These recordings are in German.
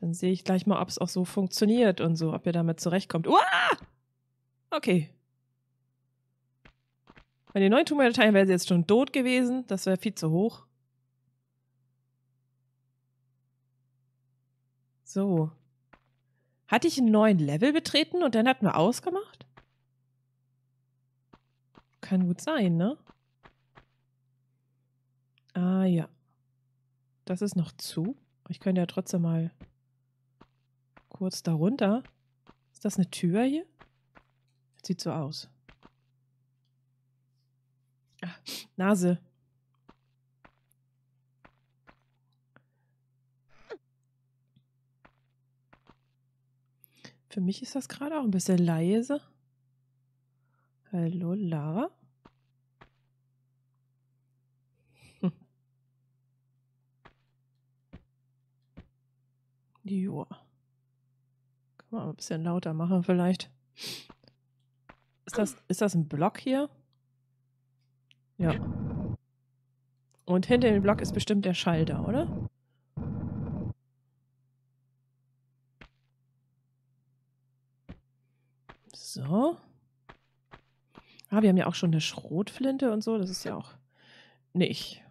Dann sehe ich gleich mal, ob es auch so funktioniert und so, ob ihr damit zurechtkommt. Uah! Okay. Bei den neuen Tomb Raider-Teilen wäre sie jetzt schon tot gewesen. Das wäre viel zu hoch. So. Hatte ich einen neuen Level betreten und dann hatten wir ausgemacht? Kann gut sein, ne? Ah ja. Das ist noch zu. Ich könnte ja trotzdem mal kurz darunter. Ist das eine Tür hier? Sieht so aus. Ach, Nase. Für mich ist das gerade auch ein bisschen leise. Hallo, Lara? Hm. Joa. Man ein bisschen lauter machen vielleicht. Ist das, ist das ein Block hier? Ja. Und hinter dem Block ist bestimmt der Schalter, oder? So. Ah, wir haben ja auch schon eine Schrotflinte und so. Das ist ja auch nicht.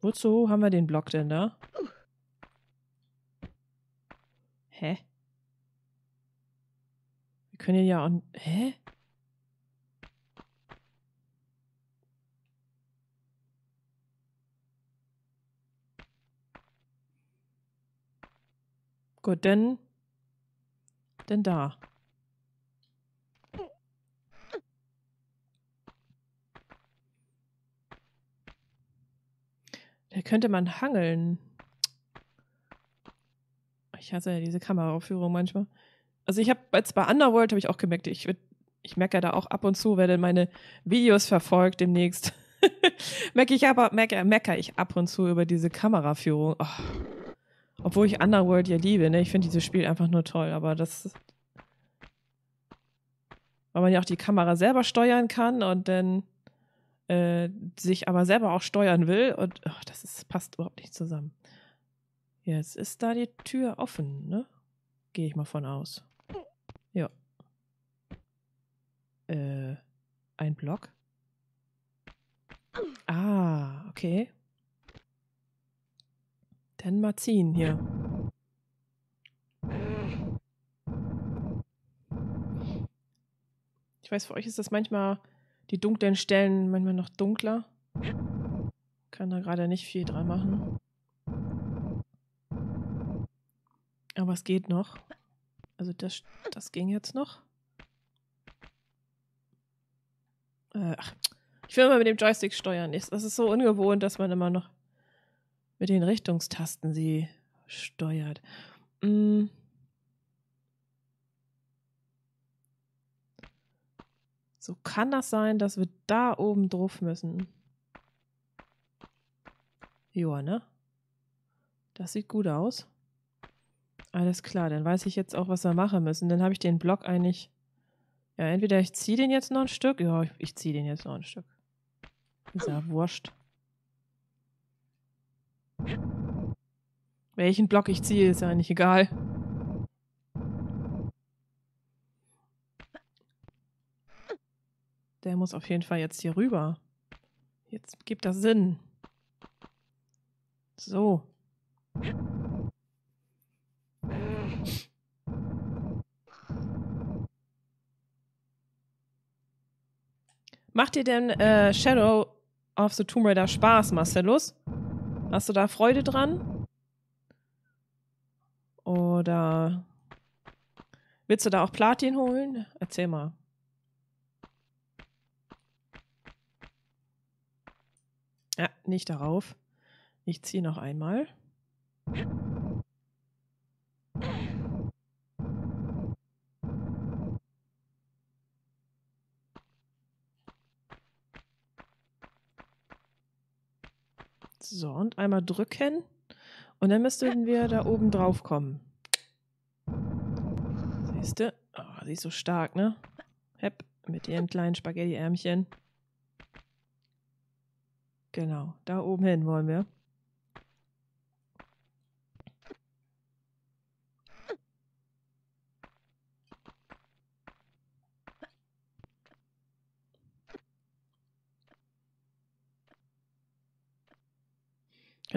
Wozu haben wir den Block denn da? Hä? Wir können ja auch... Hä? Gut, dann... Denn da. Da könnte man hangeln. Ich hasse ja diese Kameraaufführung manchmal. Also ich habe jetzt bei Underworld habe ich auch gemerkt, ich, ich merke da auch ab und zu, wer denn meine Videos verfolgt demnächst. merke ich aber, merke, mecker ich ab und zu über diese Kameraführung. Oh. Obwohl ich Underworld ja liebe, ne? Ich finde dieses Spiel einfach nur toll, aber das. Weil man ja auch die Kamera selber steuern kann und dann äh, sich aber selber auch steuern will und oh, das ist, passt überhaupt nicht zusammen. Jetzt ist da die Tür offen, ne? Gehe ich mal von aus. Ja. Äh, ein Block? Ah, okay. Dann mal ziehen hier. Ich weiß, für euch ist das manchmal die dunklen Stellen manchmal noch dunkler. Kann da gerade nicht viel dran machen. Aber es geht noch. Also das, das ging jetzt noch. Äh, ach, ich will immer mit dem Joystick steuern. Das ist so ungewohnt, dass man immer noch mit den Richtungstasten sie steuert. Mm. So kann das sein, dass wir da oben drauf müssen. Joa, ne? Das sieht gut aus. Alles klar, dann weiß ich jetzt auch, was wir machen müssen. Dann habe ich den Block eigentlich. Ja, entweder ich ziehe den jetzt noch ein Stück. Ja, ich, ich ziehe den jetzt noch ein Stück. Ist ja wurscht. Welchen Block ich ziehe, ist ja eigentlich egal. Der muss auf jeden Fall jetzt hier rüber. Jetzt gibt das Sinn. So. Macht dir denn äh, Shadow of the Tomb Raider Spaß, Marcellus? Hast du da Freude dran? Oder willst du da auch Platin holen? Erzähl mal. Ja, nicht darauf. Ich ziehe noch einmal. So, und einmal drücken. Und dann müssten wir da oben drauf kommen. Siehst du? Oh, sie ist so stark, ne? Hepp, mit ihren kleinen Spaghetti-Ärmchen. Genau, da oben hin wollen wir.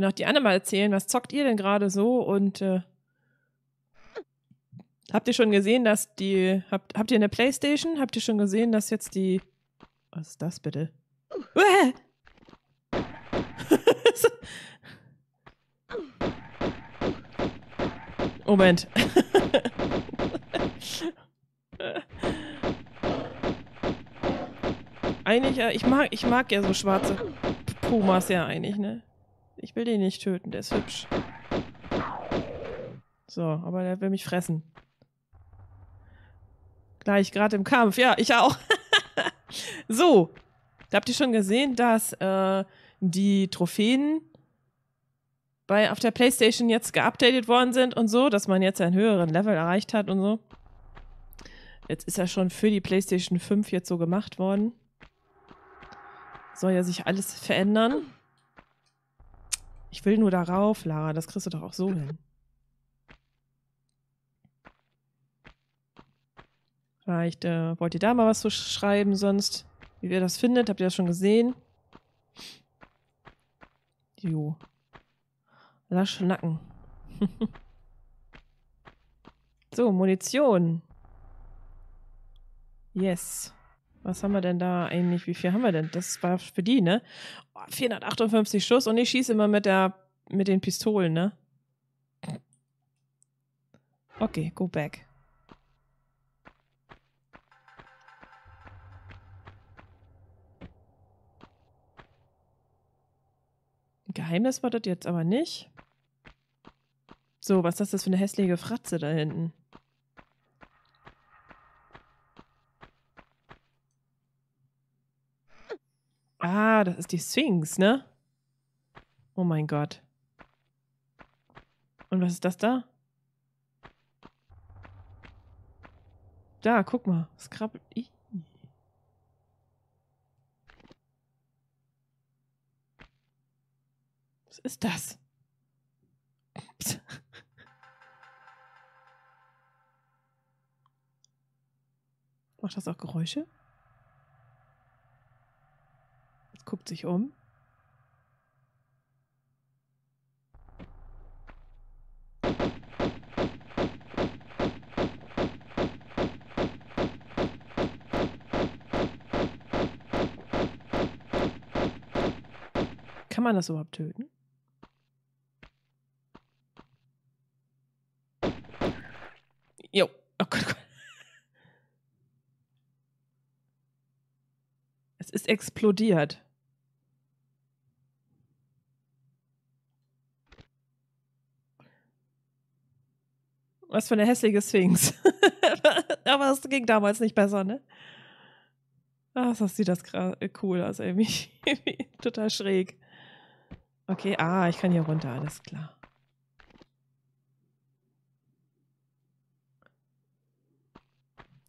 Kann auch die anderen mal erzählen, was zockt ihr denn gerade so und äh, habt ihr schon gesehen, dass die, habt, habt ihr eine Playstation? Habt ihr schon gesehen, dass jetzt die, was ist das bitte? Uäh! Moment. eigentlich, äh, ich mag, ich mag ja so schwarze Pumas ja eigentlich, ne? Ich will den nicht töten, der ist hübsch. So, aber der will mich fressen. Gleich gerade im Kampf, ja, ich auch. so, da habt ihr schon gesehen, dass äh, die Trophäen bei auf der Playstation jetzt geupdatet worden sind und so, dass man jetzt einen höheren Level erreicht hat und so. Jetzt ist ja schon für die Playstation 5 jetzt so gemacht worden. Soll ja sich alles verändern. Ich will nur darauf, Lara. Das kriegst du doch auch so hin. Vielleicht äh, wollt ihr da mal was zu schreiben, sonst, wie ihr das findet. Habt ihr das schon gesehen? Jo. Lass schnacken. so, Munition. Yes. Was haben wir denn da eigentlich? Wie viel haben wir denn? Das war für die, ne? Oh, 458 Schuss und ich schieße immer mit der mit den Pistolen, ne? Okay, go back. Geheimnis war das jetzt aber nicht. So, was ist das für eine hässliche Fratze da hinten? Ah, das ist die Sphinx, ne? Oh mein Gott. Und was ist das da? Da, guck mal. Es. Was ist das? Macht das auch Geräusche? Guckt sich um. Kann man das überhaupt töten? Jo. Oh Gott, oh Gott. Es ist explodiert. Was für eine hässliche Sphinx. Aber es ging damals nicht besser, ne? Ach, das sieht das äh, cool aus, irgendwie. Total schräg. Okay, ah, ich kann hier runter, alles klar.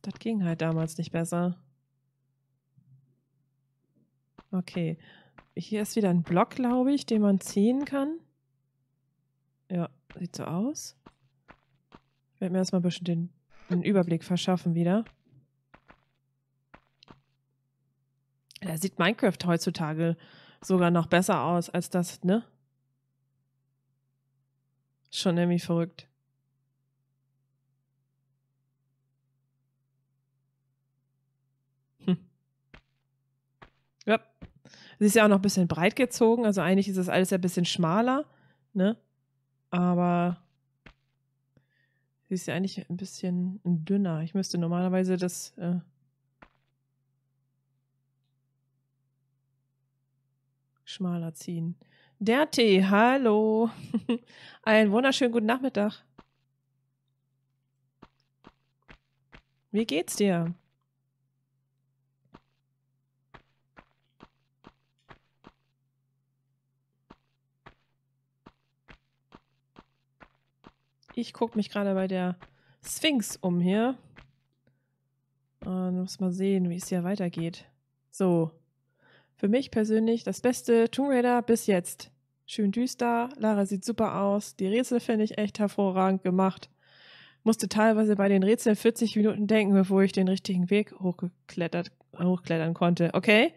Das ging halt damals nicht besser. Okay. Hier ist wieder ein Block, glaube ich, den man ziehen kann. Ja, sieht so aus. Werde mir erstmal ein bisschen den, den Überblick verschaffen wieder. Da sieht Minecraft heutzutage sogar noch besser aus als das, ne? Schon irgendwie verrückt. Hm. Ja. Sie ist ja auch noch ein bisschen breit gezogen, also eigentlich ist das alles ein bisschen schmaler, ne? Aber Sie ist ja eigentlich ein bisschen dünner. Ich müsste normalerweise das. Äh schmaler ziehen. Der Tee, hallo. Einen wunderschönen guten Nachmittag. Wie geht's dir? Ich gucke mich gerade bei der Sphinx um hier. Und muss mal sehen, wie es hier weitergeht. So. Für mich persönlich das beste Tomb Raider bis jetzt. Schön düster. Lara sieht super aus. Die Rätsel finde ich echt hervorragend gemacht. Musste teilweise bei den Rätseln 40 Minuten denken, bevor ich den richtigen Weg hochgeklettert, hochklettern konnte. Okay.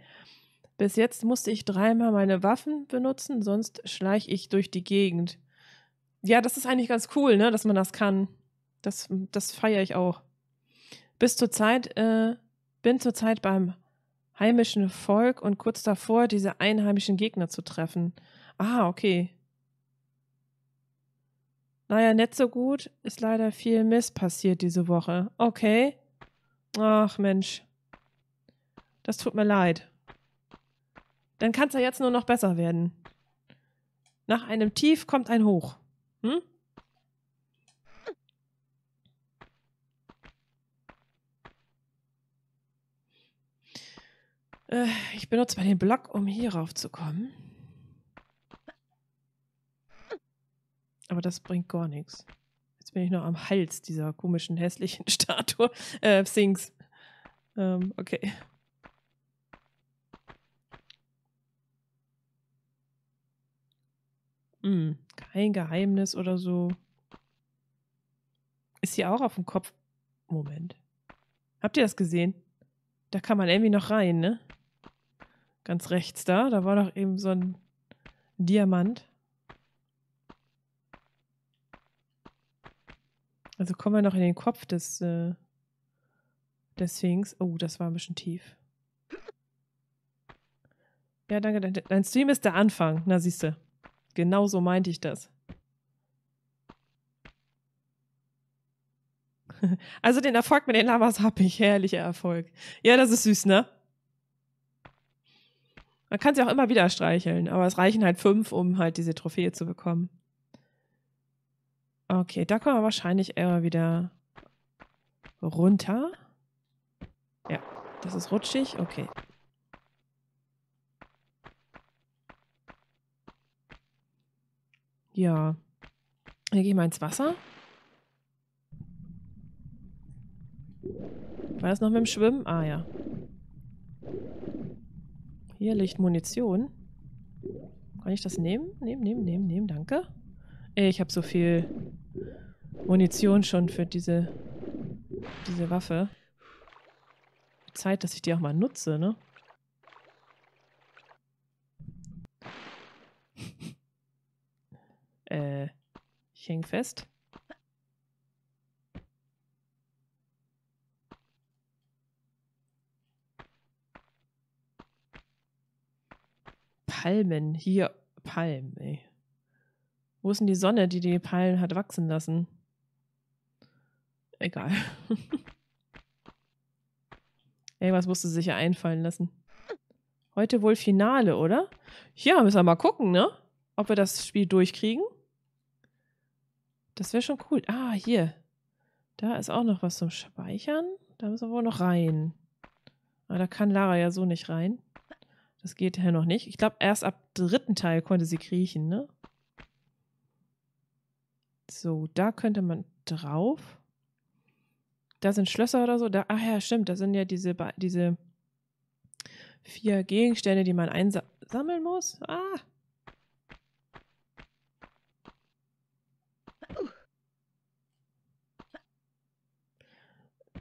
Bis jetzt musste ich dreimal meine Waffen benutzen, sonst schleiche ich durch die Gegend. Ja, das ist eigentlich ganz cool, ne, dass man das kann. Das, das feiere ich auch. Bis zur Zeit, äh, bin zurzeit beim heimischen Volk und kurz davor, diese einheimischen Gegner zu treffen. Ah, okay. Naja, nicht so gut. Ist leider viel Mist passiert diese Woche. Okay. Ach Mensch. Das tut mir leid. Dann kann es ja jetzt nur noch besser werden. Nach einem Tief kommt ein Hoch. Hm? Äh, ich benutze mal den Block, um hier raufzukommen. Aber das bringt gar nichts. Jetzt bin ich noch am Hals dieser komischen, hässlichen Statue. Äh, Sphinx. Ähm, okay. Hm, kein Geheimnis oder so. Ist hier auch auf dem Kopf. Moment. Habt ihr das gesehen? Da kann man irgendwie noch rein, ne? Ganz rechts da. Da war doch eben so ein Diamant. Also kommen wir noch in den Kopf des, äh, des Sphinx. Oh, das war ein bisschen tief. Ja, danke. Dein, Stream ist der Anfang. Na, siehst du. Genau so meinte ich das. Also den Erfolg mit den Lamas habe ich. Herrlicher Erfolg. Ja, das ist süß, ne? Man kann sie auch immer wieder streicheln, aber es reichen halt fünf, um halt diese Trophäe zu bekommen. Okay, da kommen wir wahrscheinlich eher wieder runter. Ja, das ist rutschig. Okay. Ja. Hier gehe ich mal ins Wasser. War das noch mit dem Schwimmen? Ah ja. Hier liegt Munition. Kann ich das nehmen? Nehmen, nehmen, nehmen, nehmen, danke. Ich habe so viel Munition schon für diese, diese Waffe. Zeit, dass ich die auch mal nutze, ne? Äh, ich häng fest. Palmen. Hier, Palmen, ey. Wo ist denn die Sonne, die die Palmen hat wachsen lassen? Egal. ey, was musste sich ja einfallen lassen? Heute wohl Finale, oder? Ja, müssen wir mal gucken, ne? Ob wir das Spiel durchkriegen. Das wäre schon cool. Ah, hier. Da ist auch noch was zum Speichern. Da müssen wir wohl noch rein. Aber da kann Lara ja so nicht rein. Das geht ja noch nicht. Ich glaube, erst ab dritten Teil konnte sie kriechen, ne? So, da könnte man drauf. Da sind Schlösser oder so. Da, ach ja, stimmt. Da sind ja diese, diese vier Gegenstände, die man einsammeln muss. Ah.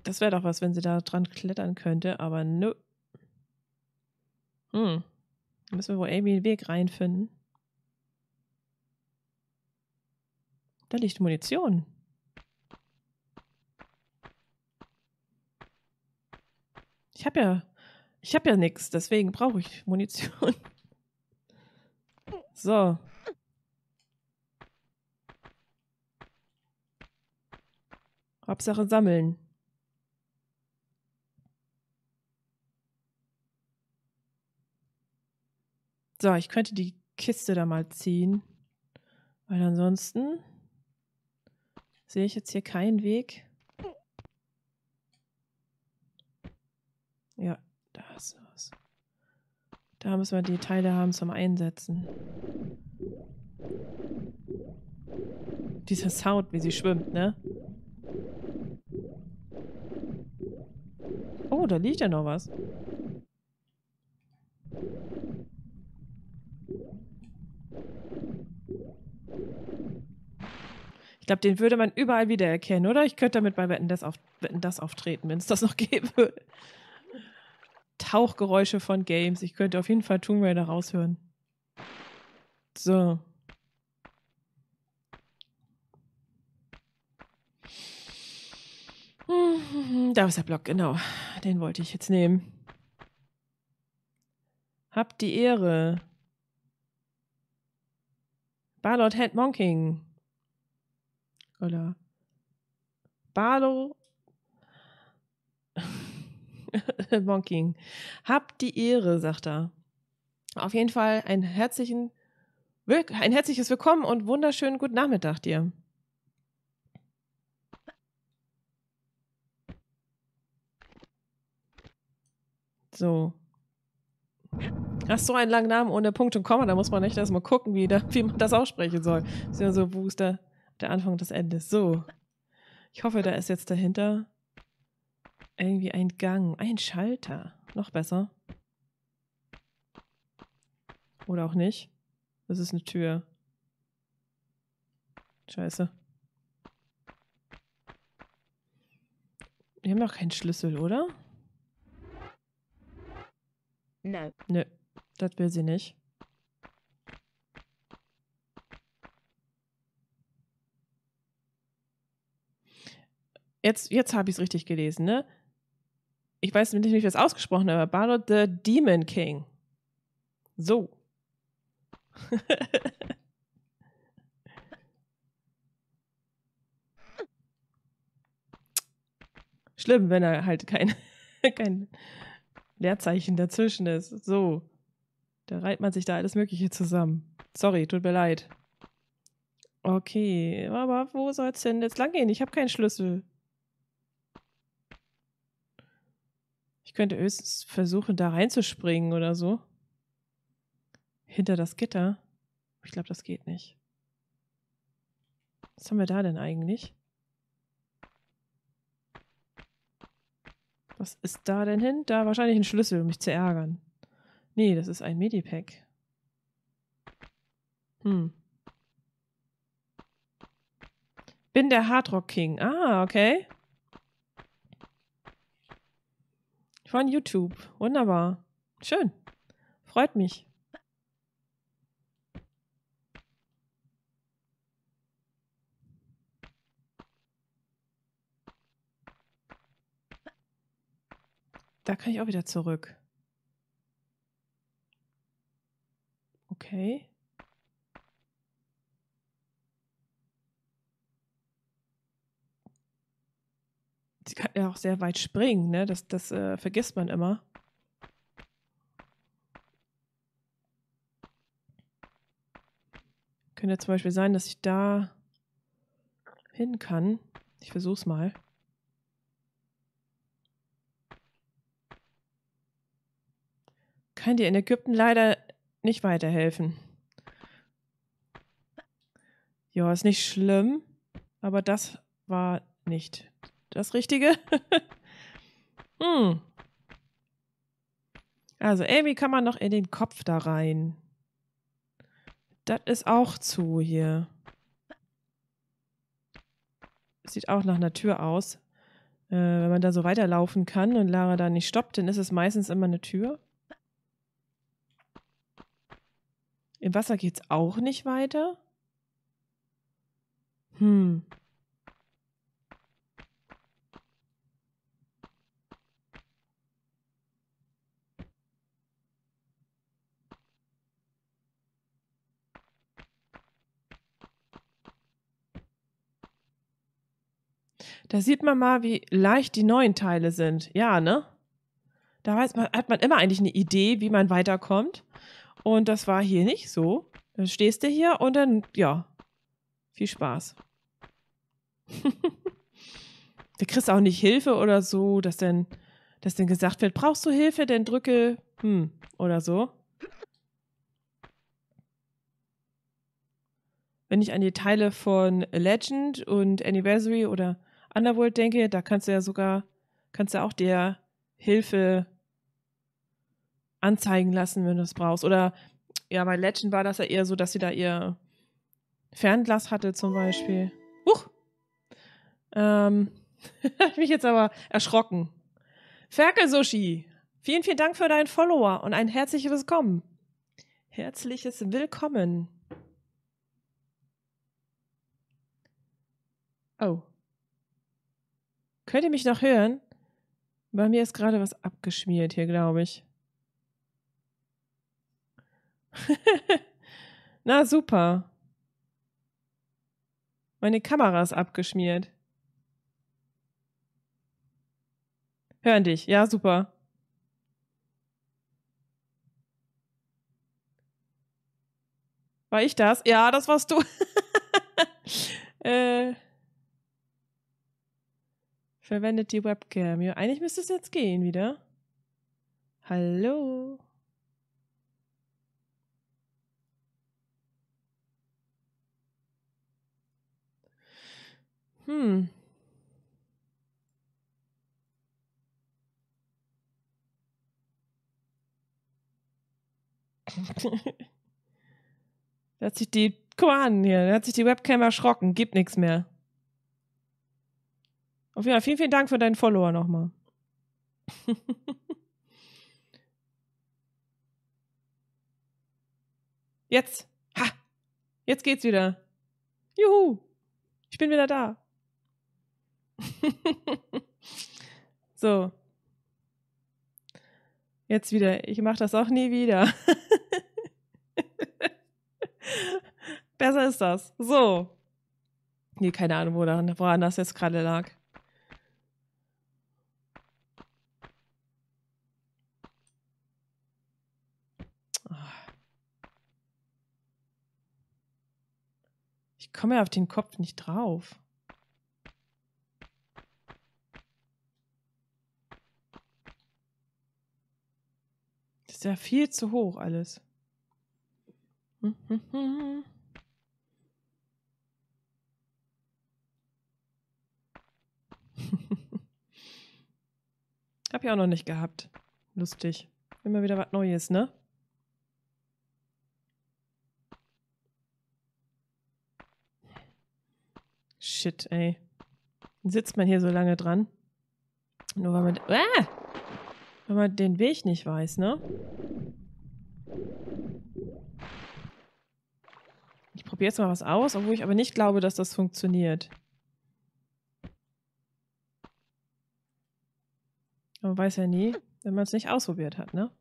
Das wäre doch was, wenn sie da dran klettern könnte, aber nö. Hm. Müssen wir wohl irgendwie einen Weg reinfinden. Da liegt Munition. Ich habe ja, ich habe ja nichts, deswegen brauche ich Munition. So. Hauptsache sammeln. So, ich könnte die Kiste da mal ziehen. Weil ansonsten sehe ich jetzt hier keinen Weg. Ja, da ist was. Da müssen wir die Teile haben zum Einsetzen. Dieser Sound, wie sie schwimmt, ne? Oh, da liegt ja noch was. Ich glaube, den würde man überall wiedererkennen, oder? Ich könnte damit bei Wetten das, auf, Wetten das auftreten, wenn es das noch gäbe. Tauchgeräusche von Games. Ich könnte auf jeden Fall Tomb Raider raushören. So. Da ist der Block, genau. Den wollte ich jetzt nehmen. Habt die Ehre. Barlord Head Monking. Oder Barlo Monking. Habt die Ehre, sagt er. Auf jeden Fall einen herzlichen, ein herzliches Willkommen und wunderschönen guten Nachmittag dir. So. Hast so einen langen Namen ohne Punkt und Komma, da muss man echt erstmal gucken, wie, da, wie man das aussprechen soll. Das ist ja so, der, der Anfang des Endes? So. Ich hoffe, da ist jetzt dahinter irgendwie ein Gang, ein Schalter. Noch besser. Oder auch nicht. Das ist eine Tür. Scheiße. Wir haben doch keinen Schlüssel, oder? No. Nö, das will sie nicht. Jetzt, jetzt habe ich es richtig gelesen, ne? Ich weiß nicht, wie ich das ausgesprochen habe. Barot the Demon King. So. Schlimm, wenn er halt kein, kein Leerzeichen dazwischen ist. So. Da reiht man sich da alles Mögliche zusammen. Sorry, tut mir leid. Okay, aber wo soll es denn jetzt lang gehen? Ich habe keinen Schlüssel. Ich könnte höchstens versuchen, da reinzuspringen oder so. Hinter das Gitter. Ich glaube, das geht nicht. Was haben wir da denn eigentlich? Was ist da denn hin? Da wahrscheinlich ein Schlüssel, um mich zu ärgern. Nee, das ist ein Medipack. Hm. Bin der Hardrock King. Ah, okay. Von YouTube. Wunderbar. Schön. Freut mich. Da kann ich auch wieder zurück. Okay. Sie kann ja auch sehr weit springen, ne? Das, das äh, vergisst man immer. Könnte zum Beispiel sein, dass ich da hin kann. Ich versuch's mal. kann dir in Ägypten leider nicht weiterhelfen. Ja, ist nicht schlimm, aber das war nicht das Richtige. hm. Also, irgendwie kann man noch in den Kopf da rein. Das ist auch zu hier. Sieht auch nach einer Tür aus. Äh, wenn man da so weiterlaufen kann und Lara da nicht stoppt, dann ist es meistens immer eine Tür. Im Wasser geht's auch nicht weiter? Hm. Da sieht man mal, wie leicht die neuen Teile sind. Ja, ne? Da weiß man, hat man immer eigentlich eine Idee, wie man weiterkommt. Und das war hier nicht so. Dann stehst du hier und dann, ja, viel Spaß. du kriegst auch nicht Hilfe oder so, dass dann, dass dann gesagt wird, brauchst du Hilfe, dann drücke, hm, oder so. Wenn ich an die Teile von Legend und Anniversary oder Underworld denke, da kannst du ja sogar, kannst du auch der Hilfe anzeigen lassen, wenn du es brauchst. Oder ja, bei Legend war das ja eher so, dass sie da ihr Fernglas hatte zum Beispiel. Huch! Ähm, ich mich jetzt aber erschrocken. Ferkel-Sushi. Vielen, vielen Dank für deinen Follower und ein herzliches Willkommen. Herzliches Willkommen. Oh. Könnt ihr mich noch hören? Bei mir ist gerade was abgeschmiert hier, glaube ich. Na super. Meine Kamera ist abgeschmiert. Hören dich. Ja, super. War ich das? Ja, das warst du. äh, verwendet die Webcam. Ja, eigentlich müsste es jetzt gehen wieder. Hallo. Hm. da hat sich die, guck mal an hier, da hat sich die Webcam erschrocken, gibt nichts mehr. Auf jeden Fall, vielen, vielen Dank für deinen Follower nochmal. Jetzt. Ha! Jetzt geht's wieder. Juhu! Ich bin wieder da. so. Jetzt wieder. Ich mache das auch nie wieder. Besser ist das. So. Nee, keine Ahnung, woran, woran das jetzt gerade lag. Ich komme ja auf den Kopf nicht drauf. Das ist ja viel zu hoch alles. Hab ich auch noch nicht gehabt. Lustig. Immer wieder was Neues, ne? Shit, ey. Dann sitzt man hier so lange dran. Nur weil man. Ah! Wenn man den Weg nicht weiß, ne? Ich probiere jetzt mal was aus, obwohl ich aber nicht glaube, dass das funktioniert. Man weiß ja nie, wenn man es nicht ausprobiert hat, ne?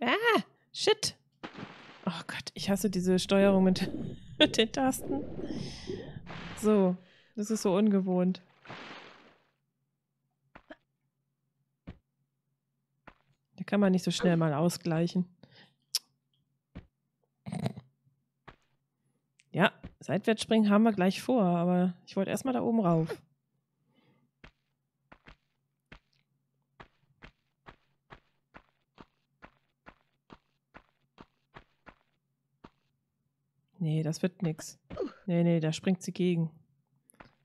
Ah! Shit! Oh Gott, ich hasse diese Steuerung mit mit den Tasten. So, das ist so ungewohnt. Da kann man nicht so schnell mal ausgleichen. Ja, Seitwärtsspringen haben wir gleich vor, aber ich wollte erstmal da oben rauf. Nee, das wird nix. Nee, nee, da springt sie gegen.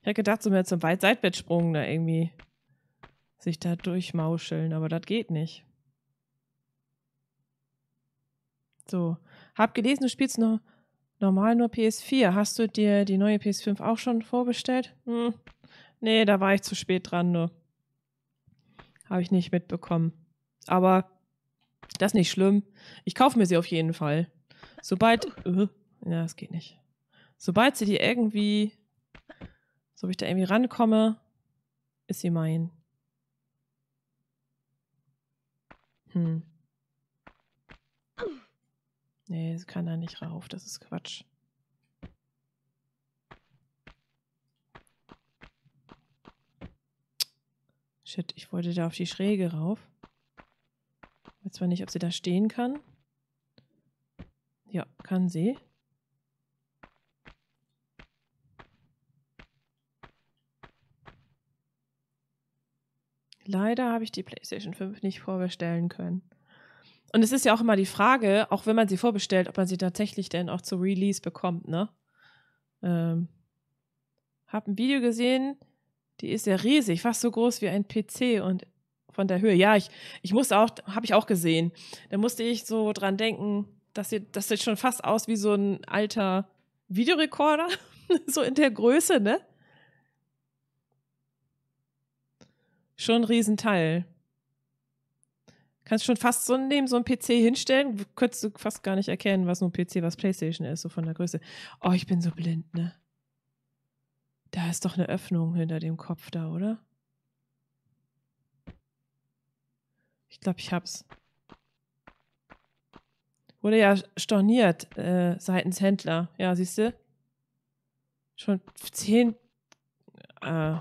Ich hätte gedacht, so mit zum Seitwärtssprung da irgendwie sich da durchmauscheln, aber das geht nicht. So. Hab gelesen, du spielst nur normal nur PS4. Hast du dir die neue PS5 auch schon vorbestellt? Hm. Nee, da war ich zu spät dran, nur. Habe ich nicht mitbekommen. Aber das ist nicht schlimm. Ich kaufe mir sie auf jeden Fall. Sobald. Uh, ja, das geht nicht. Sobald sie die irgendwie, so ich da irgendwie rankomme, ist sie mein. Hm. Nee, sie kann da nicht rauf, das ist Quatsch. Shit, ich wollte da auf die Schräge rauf. Ich weiß zwar nicht, ob sie da stehen kann. Ja, kann sie. Leider habe ich die PlayStation 5 nicht vorbestellen können. Und es ist ja auch immer die Frage, auch wenn man sie vorbestellt, ob man sie tatsächlich denn auch zu Release bekommt, ne? Ähm, hab ein Video gesehen, die ist ja riesig, fast so groß wie ein PC und von der Höhe. Ja, ich, ich musste auch, habe ich auch gesehen. Da musste ich so dran denken, dass sie, das sieht schon fast aus wie so ein alter Videorekorder, so in der Größe, ne? Schon ein Riesenteil. Kannst schon fast so neben so einem PC hinstellen, könntest du fast gar nicht erkennen, was ein PC, was Playstation ist, so von der Größe. Oh, ich bin so blind, ne? Da ist doch eine Öffnung hinter dem Kopf da, oder? Ich glaube, ich hab's. Wurde ja storniert äh, seitens Händler. Ja, siehst du? Schon zehn. Äh,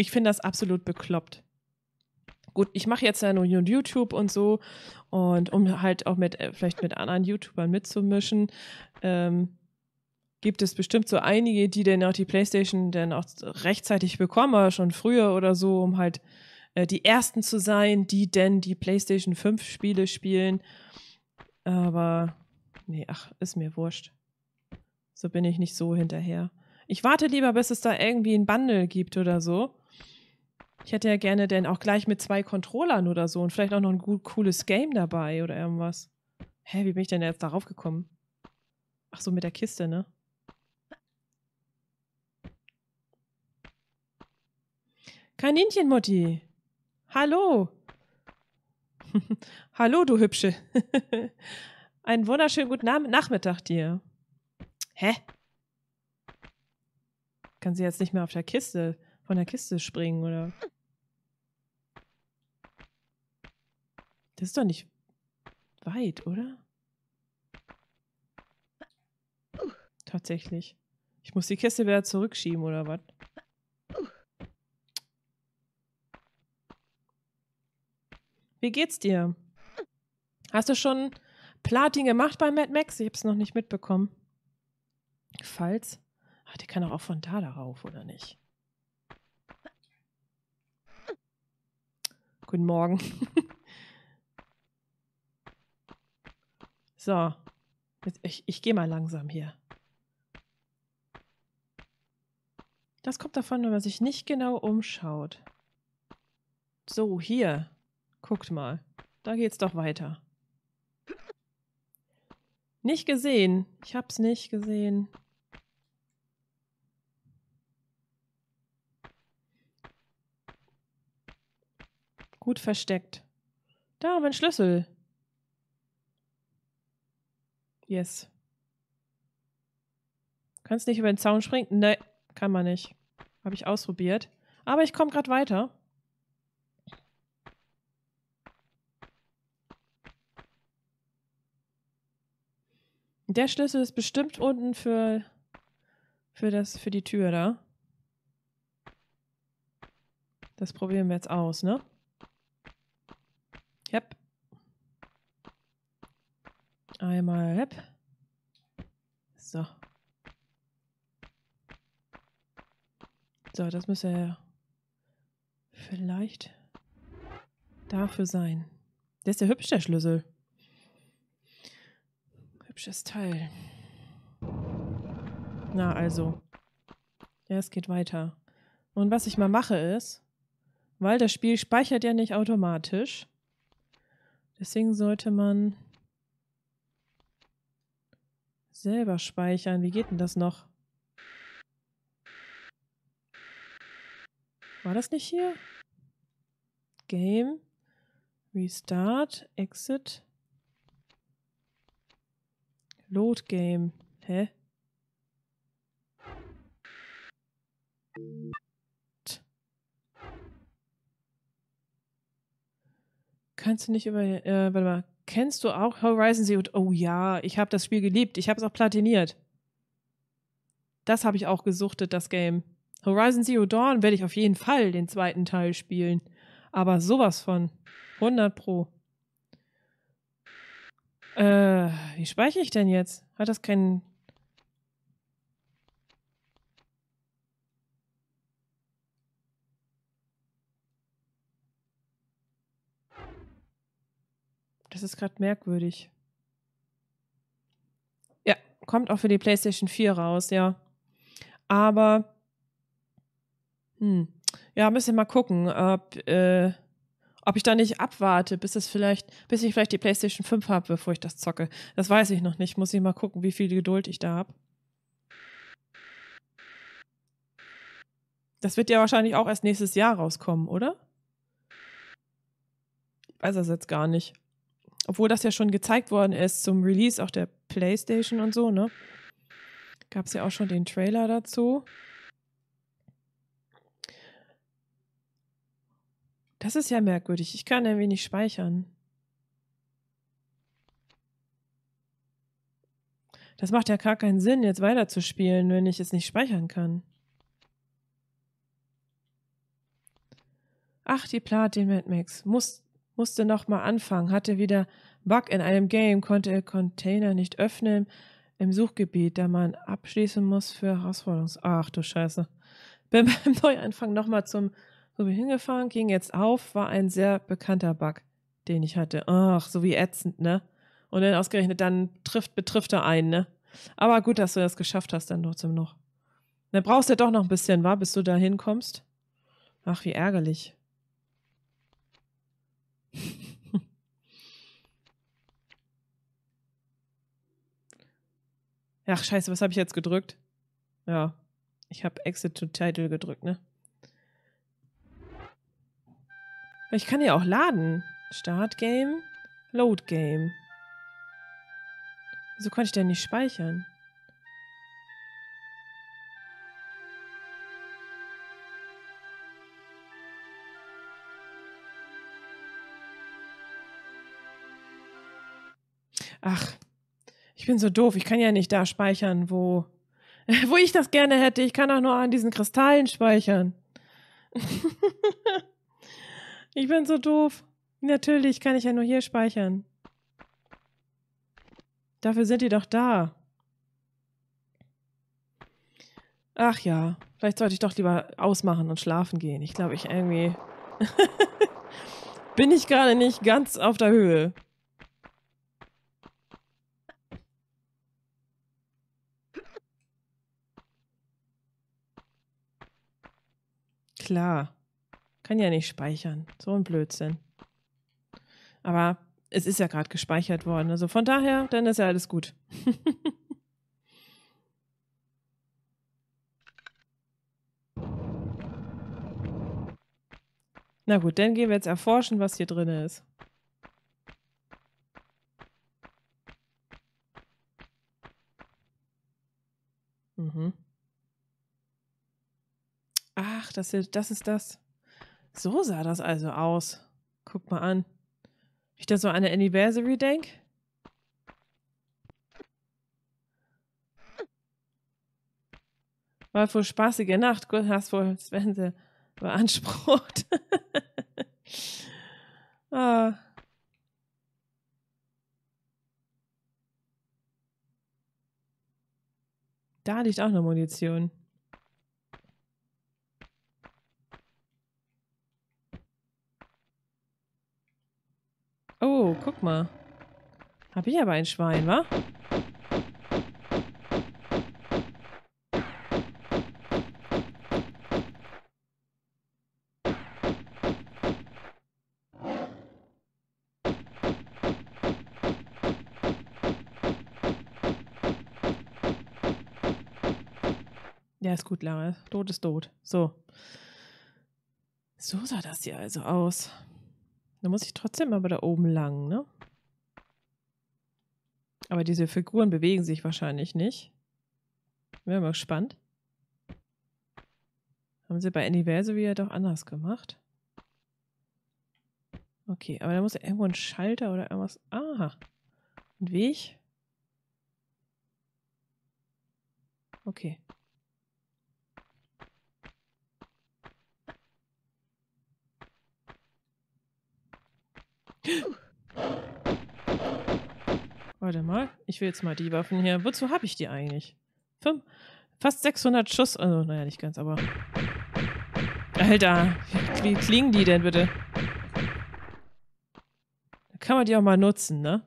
ich finde das absolut bekloppt. Gut, ich mache jetzt ja nur YouTube und so und um halt auch mit äh, vielleicht mit anderen YouTubern mitzumischen, ähm, gibt es bestimmt so einige, die dann auch die PlayStation dann auch rechtzeitig bekommen, schon früher oder so, um halt äh, die ersten zu sein, die denn die PlayStation 5 Spiele spielen. Aber nee, ach, ist mir wurscht. So bin ich nicht so hinterher. Ich warte lieber, bis es da irgendwie ein Bundle gibt oder so. Ich hätte ja gerne denn auch gleich mit zwei Controllern oder so und vielleicht auch noch ein gut, cooles Game dabei oder irgendwas. Hä, wie bin ich denn jetzt darauf gekommen? Ach so, mit der Kiste, ne? Kaninchenmutti. Hallo. Hallo, du Hübsche. Einen wunderschönen guten Nachmittag dir. Hä? Kann sie jetzt nicht mehr auf der Kiste, von der Kiste springen, oder? Das ist doch nicht weit, oder? Tatsächlich. Ich muss die Kiste wieder zurückschieben, oder was? Wie geht's dir? Hast du schon Platin gemacht bei Mad Max? Ich hab's noch nicht mitbekommen. Falls? Ach, der kann doch auch von da darauf, oder nicht? Guten Morgen. so. Ich, ich gehe mal langsam hier. Das kommt davon, wenn man sich nicht genau umschaut. So, hier. Guckt mal. Da geht's doch weiter. Nicht gesehen. Ich hab's nicht gesehen. Gut versteckt. Da, mein Schlüssel. Yes. Kannst nicht über den Zaun springen? Ne, kann man nicht. Habe ich ausprobiert. Aber ich komme gerade weiter. Der Schlüssel ist bestimmt unten für, für, das, für die Tür da. Das probieren wir jetzt aus, ne? Yep. Einmal, yep. So. So, das müsste ja vielleicht dafür sein. Der ist ja hübsch, der Schlüssel hübsches Teil. Na also. Ja, es geht weiter. Und was ich mal mache ist, weil das Spiel speichert ja nicht automatisch, deswegen sollte man selber speichern. Wie geht denn das noch? War das nicht hier? Game, Restart, Exit. Load Game. Hä? Kannst du nicht über. Äh, warte mal. Kennst du auch Horizon Zero? Oh ja, ich habe das Spiel geliebt. Ich habe es auch platiniert. Das habe ich auch gesuchtet, das Game. Horizon Zero Dawn werde ich auf jeden Fall den zweiten Teil spielen. Aber sowas von. 100 Pro. Äh, wie speichere ich denn jetzt? Hat das keinen. Das ist gerade merkwürdig. Ja, kommt auch für die PlayStation 4 raus, ja. Aber. Hm. Ja, müssen wir mal gucken, ob. Äh, ob ich da nicht abwarte, bis es vielleicht, bis ich vielleicht die PlayStation 5 habe, bevor ich das zocke. Das weiß ich noch nicht. Muss ich mal gucken, wie viel Geduld ich da habe. Das wird ja wahrscheinlich auch erst nächstes Jahr rauskommen, oder? Ich weiß das jetzt gar nicht. Obwohl das ja schon gezeigt worden ist zum Release auch der PlayStation und so, ne? Gab es ja auch schon den Trailer dazu. Das ist ja merkwürdig. Ich kann ein wenig speichern. Das macht ja gar keinen Sinn, jetzt weiterzuspielen, wenn ich es nicht speichern kann. Ach, die Platin Mad Max. Muss, musste nochmal anfangen. Hatte wieder Bug in einem Game, konnte Container nicht öffnen im Suchgebiet, da man abschließen muss für Herausforderungs. Ach du Scheiße. Bin beim Neuanfang nochmal zum so wie hingefahren, ging jetzt auf, war ein sehr bekannter Bug, den ich hatte. Ach, so wie ätzend, ne? Und dann ausgerechnet, dann trifft, betrifft er einen, ne? Aber gut, dass du das geschafft hast, dann trotzdem noch. Dann brauchst du ja doch noch ein bisschen, wa, bis du da hinkommst. Ach, wie ärgerlich. Ach, scheiße, was habe ich jetzt gedrückt? Ja, ich habe Exit to Title gedrückt, ne? Ich kann ja auch laden. Start Game, Load Game. Wieso konnte ich denn nicht speichern? Ach, bin so doof. Ich kann ja nicht da speichern, wo, wo ich das gerne hätte. Ich kann auch nur an diesen Kristallen speichern. ich bin so doof. Natürlich kann ich ja nur hier speichern. Dafür sind die doch da. Ach ja, vielleicht sollte ich doch lieber ausmachen und schlafen gehen. Ich glaube, ich irgendwie bin ich gerade nicht ganz auf der Höhe. Klar. Kann ja nicht speichern. So ein Blödsinn. Aber es ist ja gerade gespeichert worden. Also von daher, dann ist ja alles gut. Na gut, dann gehen wir jetzt erforschen, was hier drin ist. Mhm. Ach, das, das ist das. So sah das also aus. Guck mal an ich da so an eine Anniversary denke. War wohl spaßige Nacht. Gut, hast wohl Sven beansprucht. ah. Da liegt auch noch Munition. Oh, guck mal. Hab ich aber ein Schwein, wa? Ja, ist gut, Lara. Tod ist tot. So. So sah das hier also aus. Da muss ich trotzdem aber da oben lang, ne? Aber diese Figuren bewegen sich wahrscheinlich nicht. Wäre mal gespannt. Haben sie bei Anniversary ja doch anders gemacht. Okay, aber da muss ja irgendwo ein Schalter oder irgendwas. Aha. Ein Weg. Okay. Warte mal, ich will jetzt mal die Waffen hier. Wozu habe ich die eigentlich? Fünf, fast 600 Schuss. Also, naja, nicht ganz, aber. Alter, wie, wie klingen die denn bitte? Da kann man die auch mal nutzen, ne?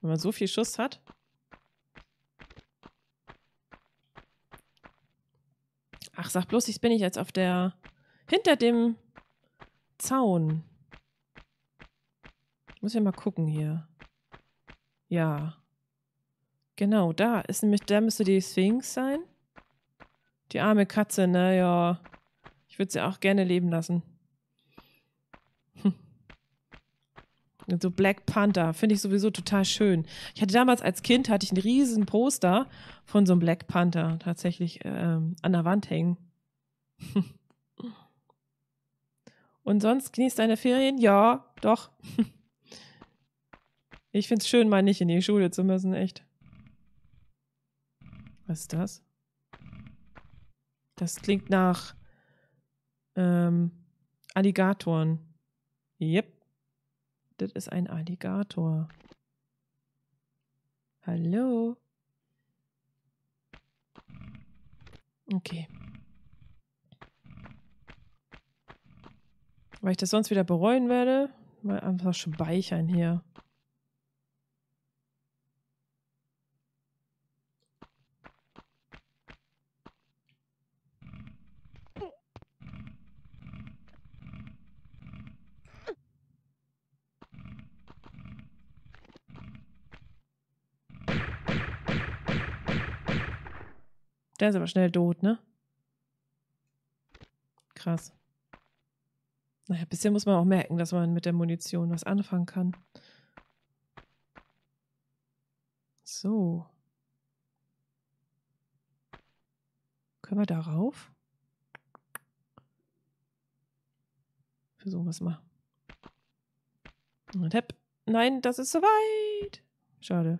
Wenn man so viel Schuss hat. Ach, sag bloß, ich bin ich jetzt auf der. hinter dem Zaun. Muss ja mal gucken hier. Ja. Genau, da ist nämlich, da müsste die Sphinx sein. Die arme Katze, ne, ja. Ich würde sie auch gerne leben lassen. So Black Panther finde ich sowieso total schön. Ich hatte damals als Kind hatte ich einen riesen Poster von so einem Black Panther tatsächlich ähm, an der Wand hängen. Und sonst genießt deine Ferien? Ja, doch. Ich finde es schön, mal nicht in die Schule zu müssen, echt. Was ist das? Das klingt nach ähm, Alligatoren. Yep. Das ist ein Alligator. Hallo? Okay. Weil ich das sonst wieder bereuen werde, mal einfach speichern hier. Der ist aber schnell tot, ne? Krass. Naja, bisher muss man auch merken, dass man mit der Munition was anfangen kann. So. Können wir darauf? Versuchen wir es mal. Und hepp. Nein, das ist so weit. Schade.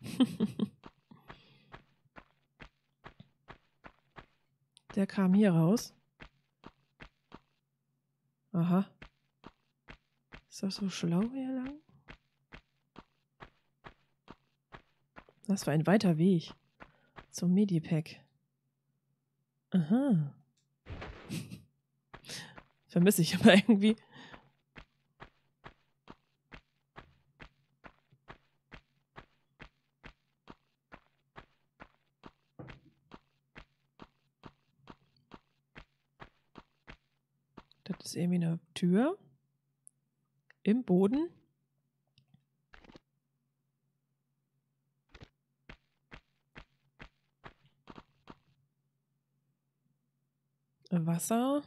Der kam hier raus. Aha. Ist das so schlau hier lang? Das war ein weiter Weg zum Medipack. Aha. Vermisse ich aber irgendwie. Ist irgendwie eine Tür im Boden. Wasser.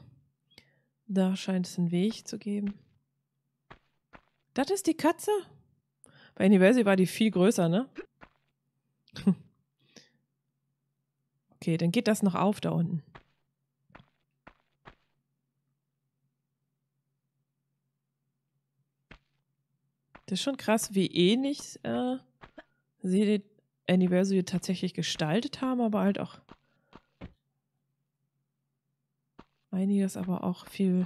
Da scheint es einen Weg zu geben. Das ist die Katze? Bei University war die viel größer, ne? okay, dann geht das noch auf da unten. Das ist schon krass, wie ähnlich äh, sie die Anniversary tatsächlich gestaltet haben, aber halt auch einiges aber auch viel,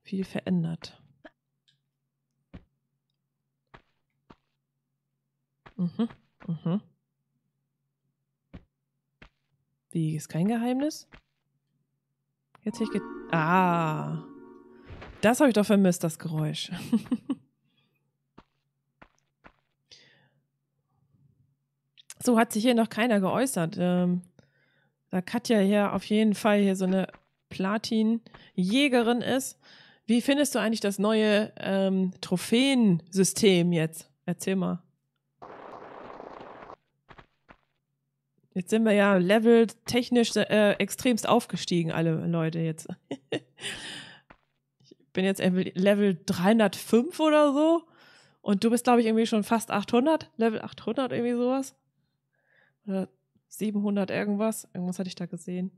viel verändert. Mhm, mhm. Wie, ist kein Geheimnis? Jetzt hätte ich Ah. Das habe ich doch vermisst, das Geräusch. So hat sich hier noch keiner geäußert. Ähm, da Katja hier auf jeden Fall hier so eine Platin-Jägerin ist. Wie findest du eigentlich das neue ähm, Trophäensystem jetzt? Erzähl mal. Jetzt sind wir ja level technisch äh, extremst aufgestiegen, alle Leute jetzt. ich bin jetzt Level 305 oder so. Und du bist, glaube ich, irgendwie schon fast 800. Level 800, irgendwie sowas. Oder 700 irgendwas. Irgendwas hatte ich da gesehen.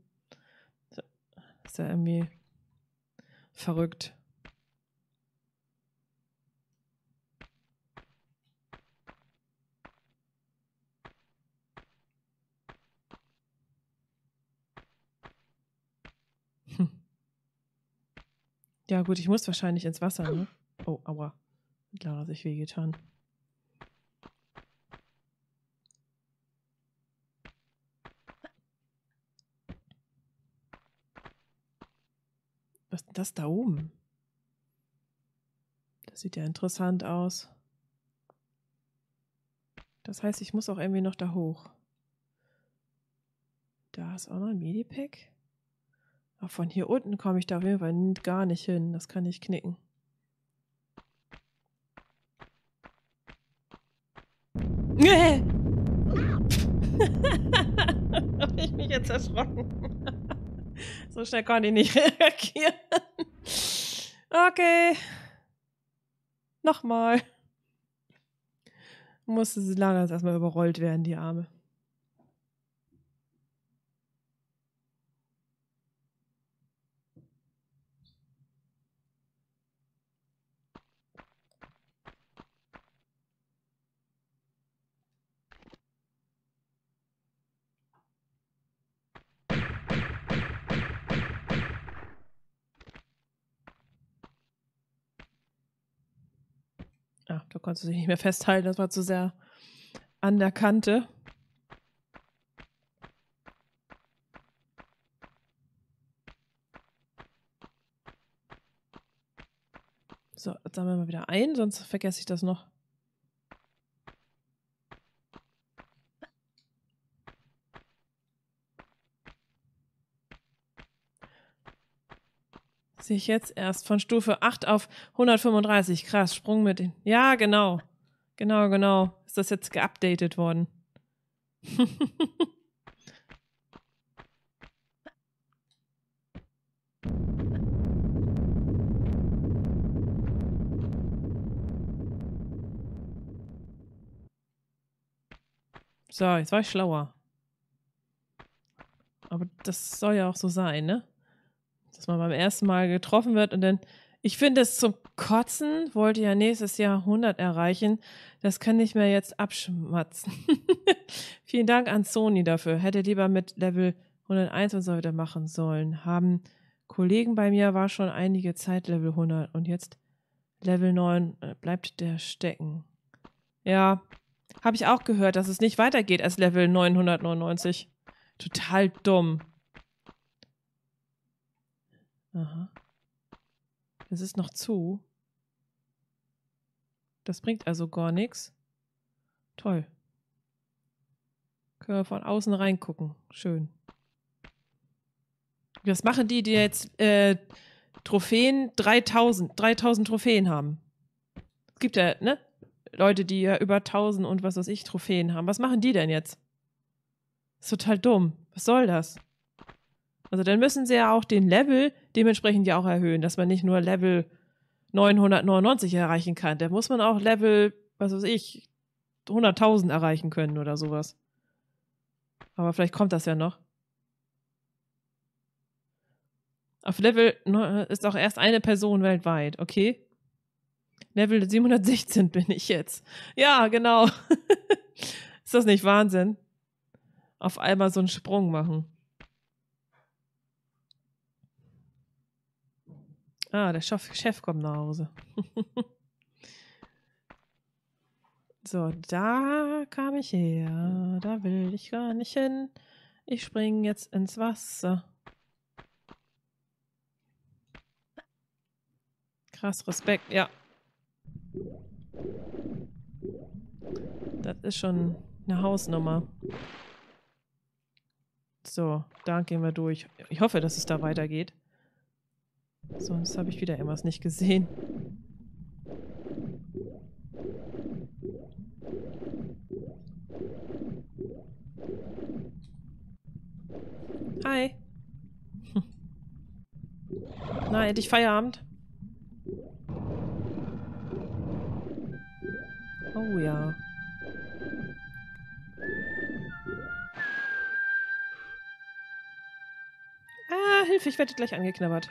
ist ja irgendwie verrückt. Hm. Ja, gut, ich muss wahrscheinlich ins Wasser, ne? Oh, aua. Lara sich wehgetan. Das da oben? Das sieht ja interessant aus. Das heißt, ich muss auch irgendwie noch da hoch. Da ist auch noch ein Medipack. Aber von hier unten komme ich da auf jeden Fall gar nicht hin. Das kann ich knicken. Habe ich mich jetzt erschrocken. So schnell konnte ich nicht reagieren. Okay. Nochmal. Musste sie lange erstmal überrollt werden, die Arme. Du dich nicht mehr festhalten, das war zu sehr an der Kante. So, jetzt sammeln wir mal wieder ein, sonst vergesse ich das noch. Sehe ich jetzt erst von Stufe 8 auf 135. Krass, Sprung mit den. Ja, genau. Genau, genau. Ist das jetzt geupdatet worden? so, jetzt war ich schlauer. Aber das soll ja auch so sein, ne? Dass man beim ersten Mal getroffen wird und dann, ich finde es zum Kotzen, wollte ja nächstes Jahr 100 erreichen. Das kann ich mir jetzt abschmatzen. Vielen Dank an Sony dafür. Hätte lieber mit Level 101 und so weiter machen sollen. Haben Kollegen bei mir war schon einige Zeit Level 100 und jetzt Level 9 äh, bleibt der stecken. Ja, habe ich auch gehört, dass es nicht weitergeht als Level 999. Total dumm. Aha. Es ist noch zu. Das bringt also gar nichts. Toll. Können wir von außen reingucken. Schön. Was machen die, die jetzt äh, Trophäen 3000, 3000 Trophäen haben? Es gibt ja, ne? Leute, die ja über 1000 und was weiß ich Trophäen haben. Was machen die denn jetzt? ist total dumm. Was soll das? Also dann müssen sie ja auch den Level dementsprechend ja auch erhöhen, dass man nicht nur Level 999 erreichen kann. Da muss man auch Level, was weiß ich, 100.000 erreichen können oder sowas. Aber vielleicht kommt das ja noch. Auf Level ist auch erst eine Person weltweit, okay? Level 716 bin ich jetzt. Ja, genau. ist das nicht Wahnsinn? Auf einmal so einen Sprung machen. Ah, der Chef, kommt nach Hause. so, da kam ich her. Da will ich gar nicht hin. Ich spring jetzt ins Wasser. Krass, Respekt, ja. Das ist schon eine Hausnummer. So, da gehen wir durch. Ich hoffe, dass es da weitergeht. Sonst habe ich wieder irgendwas nicht gesehen. Hi. Na, endlich Feierabend. Oh ja. Ah, Hilfe, ich werde gleich angeknabbert.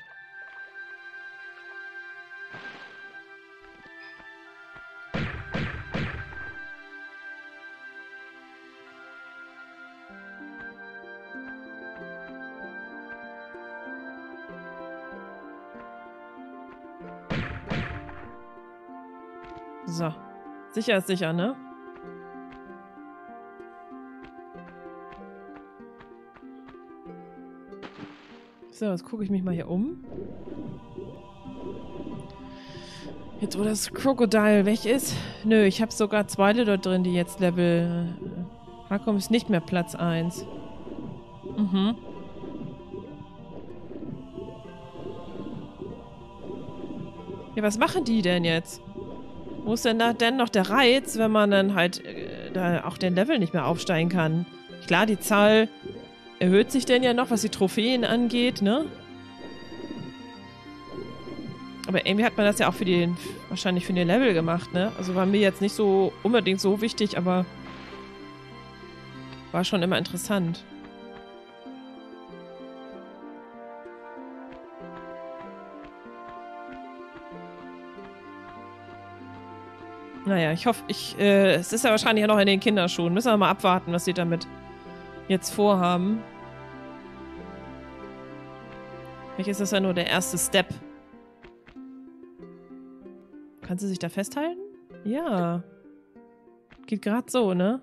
Sicher ist sicher, ne? So, jetzt gucke ich mich mal hier um. Jetzt, wo das Crocodile weg ist. Nö, ich habe sogar zwei dort drin, die jetzt Level... Äh, Hakom ist nicht mehr Platz 1. Mhm. Ja, was machen die denn jetzt? Wo ist denn da denn noch der Reiz, wenn man dann halt äh, da auch den Level nicht mehr aufsteigen kann? Klar, die Zahl erhöht sich denn ja noch, was die Trophäen angeht, ne? Aber irgendwie hat man das ja auch für den, wahrscheinlich für den Level gemacht, ne? Also war mir jetzt nicht so unbedingt so wichtig, aber war schon immer interessant. Naja, ich hoffe, ich, äh, es ist ja wahrscheinlich noch in den Kinderschuhen. Müssen wir mal abwarten, was sie damit jetzt vorhaben. Vielleicht ist das ja nur der erste Step. Kann sie sich da festhalten? Ja. Geht gerade so, ne?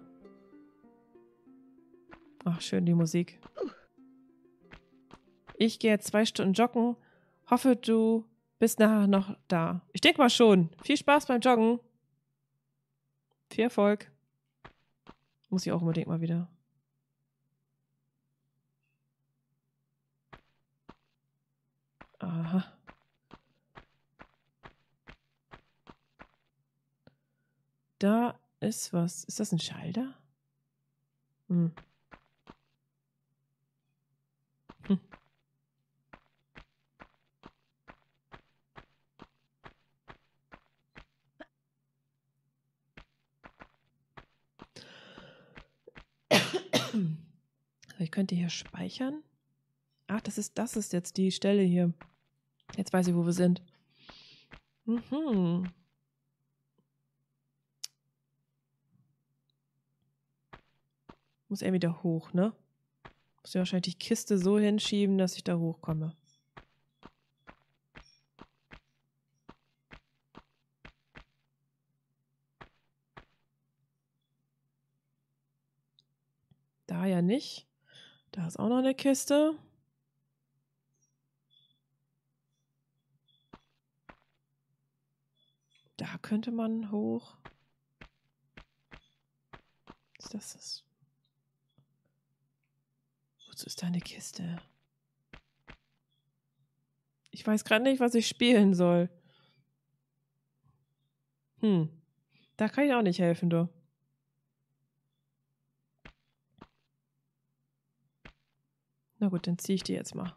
Ach, schön die Musik. Ich gehe jetzt zwei Stunden joggen. Hoffe, du bist nachher noch da. Ich denke mal schon. Viel Spaß beim Joggen. Viel Erfolg. Muss ich auch unbedingt mal wieder. Aha. Da ist was. Ist das ein Schalter? Hm. Ich könnte hier speichern. Ach, das ist, das ist jetzt die Stelle hier. Jetzt weiß ich, wo wir sind. Mhm. Muss er wieder hoch, ne? Muss ja wahrscheinlich die Kiste so hinschieben, dass ich da hochkomme. Da ja nicht. Da ist auch noch eine Kiste. Da könnte man hoch. Ist das das? Wozu ist da eine Kiste? Ich weiß gerade nicht, was ich spielen soll. Hm. Da kann ich auch nicht helfen, du. Na gut, dann ziehe ich die jetzt mal.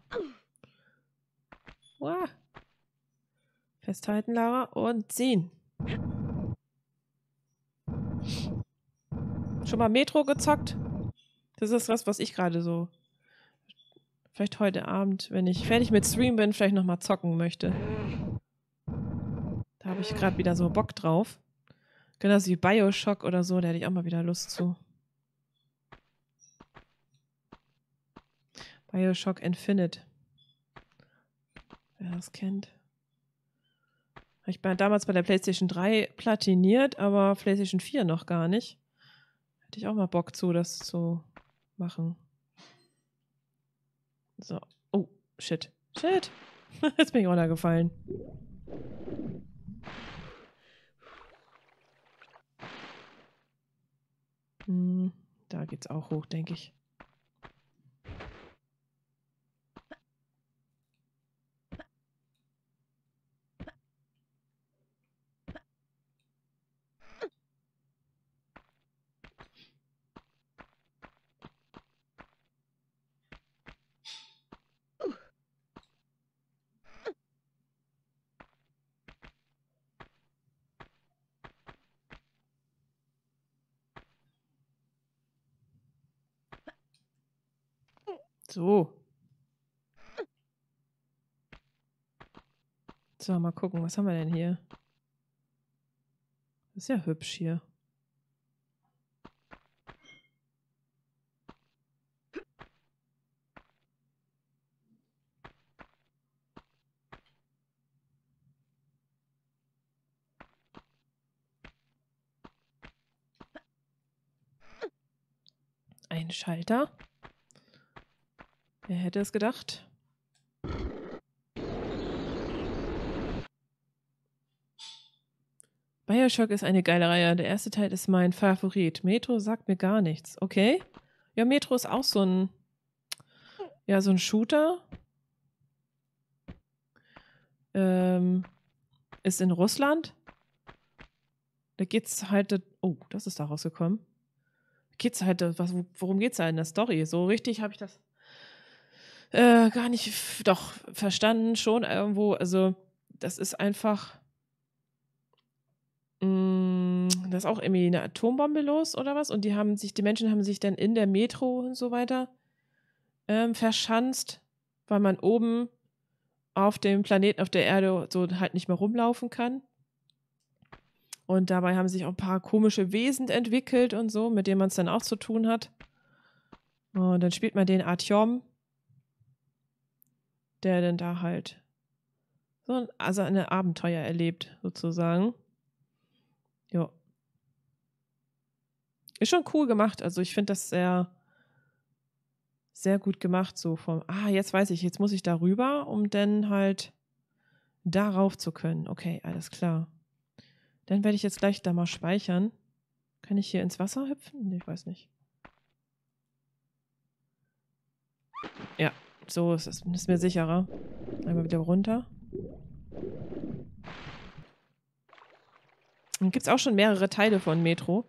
Wow. Festhalten, Lara, und ziehen. Schon mal Metro gezockt? Das ist was, was ich gerade so vielleicht heute Abend, wenn ich fertig mit Stream bin, vielleicht nochmal zocken möchte. Da habe ich gerade wieder so Bock drauf. Genauso wie Bioshock oder so, da hätte ich auch mal wieder Lust zu. Bioshock Infinite. Wer das kennt. Ich bei, damals bei der PlayStation 3 platiniert, aber PlayStation 4 noch gar nicht. Hätte ich auch mal Bock zu, das zu machen. So. Oh, shit. Shit. Jetzt bin ich runtergefallen. Hm, da geht's auch hoch, denke ich. So. So, mal gucken, was haben wir denn hier? Ist ja hübsch hier. Ein Schalter. Wer hätte es gedacht? Bioshock ist eine geile Reihe. Der erste Teil ist mein Favorit. Metro sagt mir gar nichts. Okay. Ja, Metro ist auch so ein, ja, so ein Shooter. Ähm, ist in Russland. Da geht's halt, oh, das ist da rausgekommen. Geht's halt, was, worum geht's da in der Story? So richtig habe ich das äh, gar nicht, doch, verstanden schon irgendwo. Also, das ist einfach. Mh, Da ist auch irgendwie eine Atombombe los oder was? Und die haben sich, die Menschen haben sich dann in der Metro und so weiter ähm, verschanzt, weil man oben auf dem Planeten, auf der Erde so halt nicht mehr rumlaufen kann. Und dabei haben sich auch ein paar komische Wesen entwickelt und so, mit denen man es dann auch zu tun hat. Und dann spielt man den Artyom, der dann da halt so ein, also eine Abenteuer erlebt, sozusagen. Ja. Ist schon cool gemacht. Also ich finde das sehr, sehr gut gemacht, so vom, ah, jetzt weiß ich, jetzt muss ich da rüber, um dann halt darauf zu können. Okay, alles klar. Dann werde ich jetzt gleich da mal speichern. Kann ich hier ins Wasser hüpfen? Nee, ich weiß nicht. Ja, so ist es. Ist mir sicherer. Einmal wieder runter. Gibt es auch schon mehrere Teile von Metro.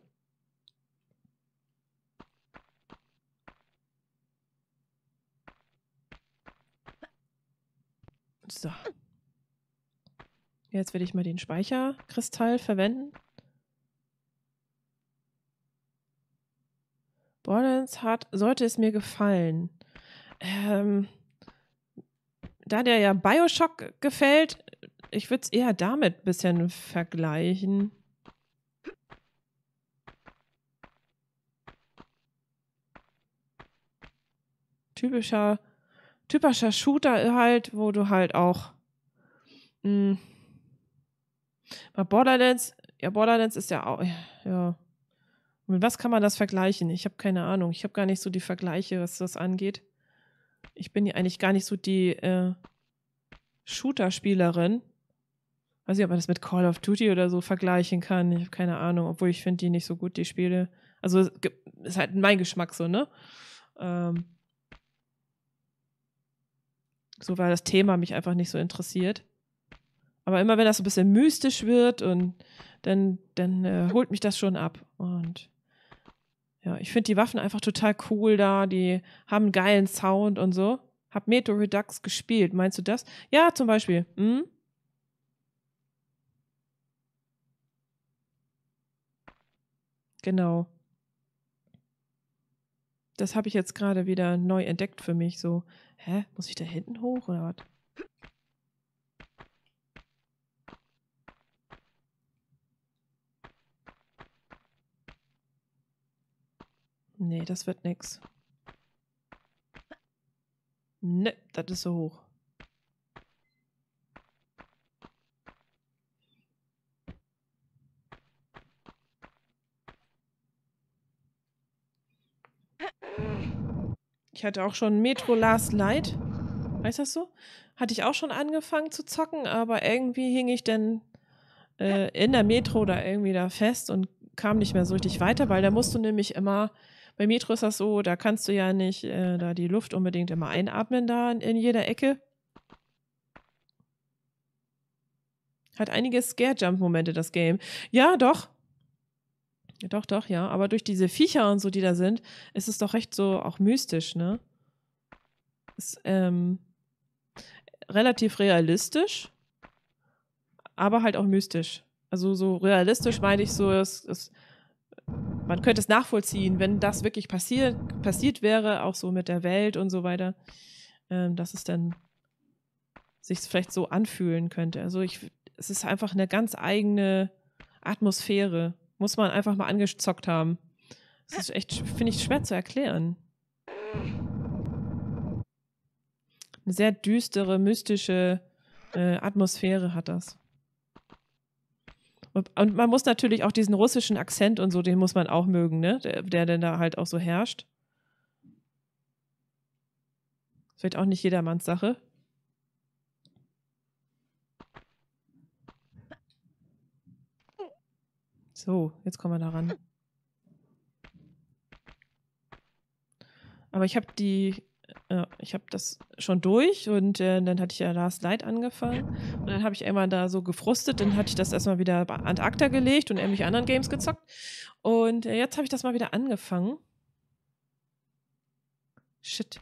So. Jetzt werde ich mal den Speicherkristall verwenden. Borderlands hat, sollte es mir gefallen. Ähm, da der ja Bioshock gefällt, ich würde es eher damit ein bisschen vergleichen. Typischer, typischer Shooter halt, wo du halt auch mh, bei Borderlands, ja, Borderlands ist ja auch, ja. Mit was kann man das vergleichen? Ich habe keine Ahnung. Ich habe gar nicht so die Vergleiche, was das angeht. Ich bin ja eigentlich gar nicht so die äh, Shooter-Spielerin. Weiß nicht, ob man das mit Call of Duty oder so vergleichen kann. Ich habe keine Ahnung, obwohl ich finde die nicht so gut, die Spiele. Also ist halt mein Geschmack so, ne? Ähm, so weil das Thema mich einfach nicht so interessiert. Aber immer wenn das so ein bisschen mystisch wird und dann, dann äh, holt mich das schon ab. Und ja, ich finde die Waffen einfach total cool da. Die haben einen geilen Sound und so. Hab Metro Redux gespielt. Meinst du das? Ja, zum Beispiel. Hm? Genau. Das habe ich jetzt gerade wieder neu entdeckt für mich. So, hä, muss ich da hinten hoch oder was? Nee, das wird nix. Ne, das ist so hoch. Ich hatte auch schon Metro Last Light. Weißt du das so? Hatte ich auch schon angefangen zu zocken, aber irgendwie hing ich dann äh, in der Metro da irgendwie da fest und kam nicht mehr so richtig weiter, weil da musst du nämlich immer, bei Metro ist das so, da kannst du ja nicht äh, da die Luft unbedingt immer einatmen da in, in jeder Ecke. Hat einige Scare-Jump-Momente, das Game. Ja, doch. Doch, doch, ja. Aber durch diese Viecher und so, die da sind, ist es doch recht so auch mystisch, ne? Ist ähm, relativ realistisch, aber halt auch mystisch. Also so realistisch meine ich so, es, es, man könnte es nachvollziehen, wenn das wirklich passiert, passiert wäre, auch so mit der Welt und so weiter, ähm, dass es dann sich vielleicht so anfühlen könnte. Also ich, es ist einfach eine ganz eigene Atmosphäre. Muss man einfach mal angezockt haben. Das ist echt, finde ich, schwer zu erklären. Eine sehr düstere, mystische äh, Atmosphäre hat das. Und, und man muss natürlich auch diesen russischen Akzent und so, den muss man auch mögen, ne? Der, der denn da halt auch so herrscht. Vielleicht auch nicht jedermanns Sache. So, jetzt kommen wir da ran. Aber ich habe die, äh, ich habe das schon durch und äh, dann hatte ich ja Last Light angefangen und dann habe ich einmal da so gefrustet, dann hatte ich das erstmal wieder bei- an Acta gelegt und irgendwelche anderen Games gezockt und äh, jetzt habe ich das mal wieder angefangen. Shit.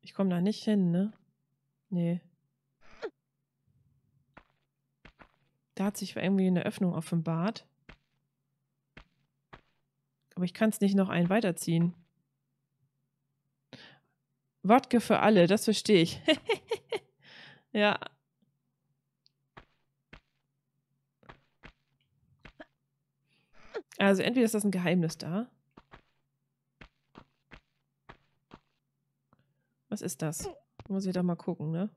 Ich komme da nicht hin, ne? Nee. Da hat sich irgendwie eine Öffnung offenbart. Aber ich kann es nicht noch einen weiterziehen. Wodka für alle, das verstehe ich. ja. Also entweder ist das ein Geheimnis da. Was ist das? Muss ich da mal gucken, ne?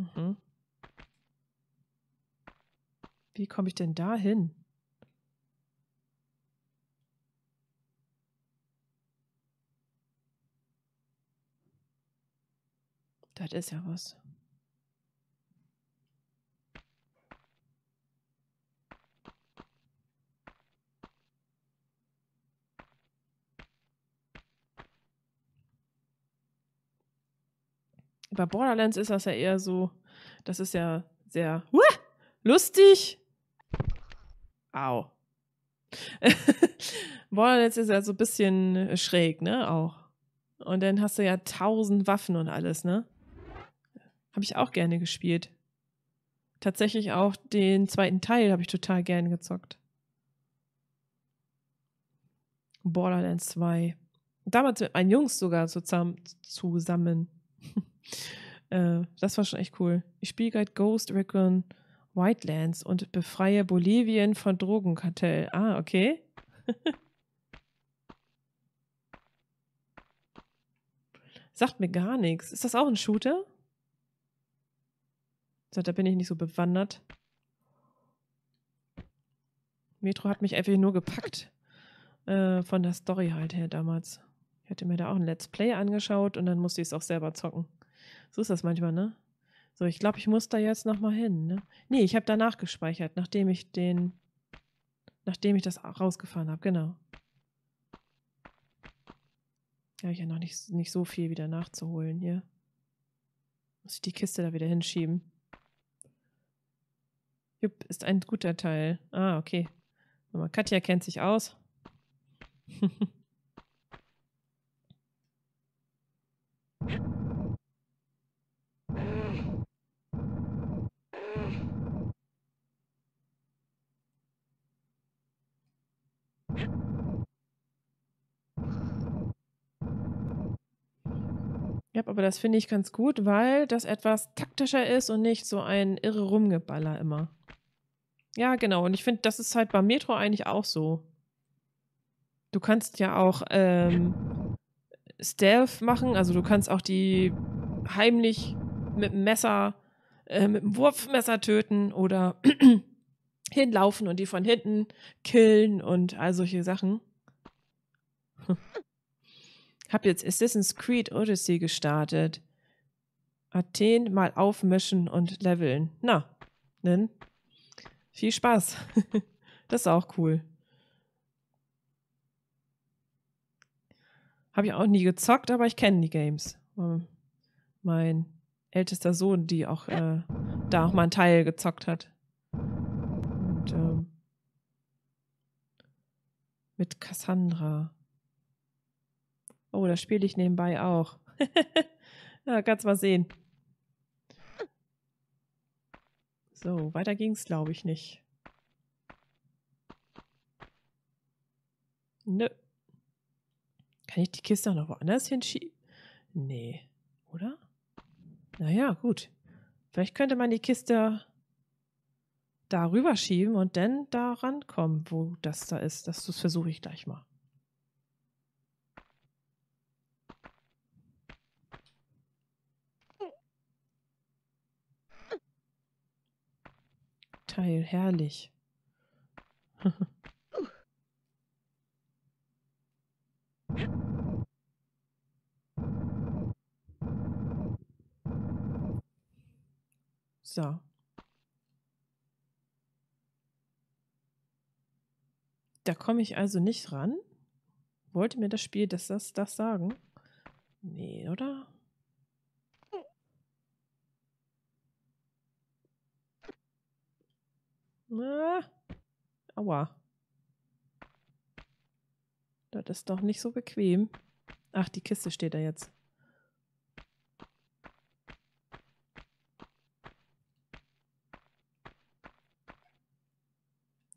Mhm. Wie komme ich denn da hin? Das ist ja was. Bei Borderlands ist das ja eher so, das ist ja sehr uh, lustig. Au. Borderlands ist ja so ein bisschen schräg, ne? Auch. Und dann hast du ja tausend Waffen und alles, ne? Habe ich auch gerne gespielt. Tatsächlich auch den zweiten Teil habe ich total gerne gezockt. Borderlands 2. Damals mit meinen Jungs sogar zusammen. zusammen. äh, das war schon echt cool. Ich spiele gerade Ghost Recon Whitelands und befreie Bolivien von Drogenkartell. Ah, okay. Sagt mir gar nichts. Ist das auch ein Shooter? So, da bin ich nicht so bewandert. Metro hat mich einfach nur gepackt. Äh, von der Story halt her damals. Ich hatte mir da auch ein Let's Play angeschaut und dann musste ich es auch selber zocken. So ist das manchmal, ne? So, ich glaube, ich muss da jetzt nochmal hin, ne? Nee, ich habe danach gespeichert, nachdem ich den. Nachdem ich das rausgefahren habe, genau. Da habe ich ja noch nicht, nicht so viel wieder nachzuholen hier. Muss ich die Kiste da wieder hinschieben. Jupp, ist ein guter Teil. Ah, okay. Katja kennt sich aus. Ja, aber das finde ich ganz gut, weil das etwas taktischer ist und nicht so ein irre Rumgeballer immer. Ja, genau. Und ich finde, das ist halt beim Metro eigentlich auch so. Du kannst ja auch ähm, Stealth machen, also du kannst auch die heimlich mit dem Messer, äh, mit dem Wurfmesser töten oder hinlaufen und die von hinten killen und all solche Sachen. Hab jetzt Assassin's Creed Odyssey gestartet. Athen mal aufmischen und leveln. Na, denn viel Spaß. das ist auch cool. Habe ich auch nie gezockt, aber ich kenne die Games. Ähm, mein ältester Sohn, die auch äh, da auch mal einen Teil gezockt hat. Und ähm, mit Cassandra. Oh, das spiele ich nebenbei auch. ja, kannst mal sehen. So, weiter ging's, glaube ich, nicht. Nö. Kann ich die Kiste auch noch woanders hinschieben? Nee, oder? Naja, gut. Vielleicht könnte man die Kiste darüber schieben und dann da rankommen, wo das da ist. Das, das versuche ich gleich mal. Teil, herrlich. so. Da komme ich also nicht ran. Wollte mir das Spiel das, das, das sagen? Nee, oder? Na, aua. Da das ist doch nicht so bequem. Ach, die Kiste steht da jetzt.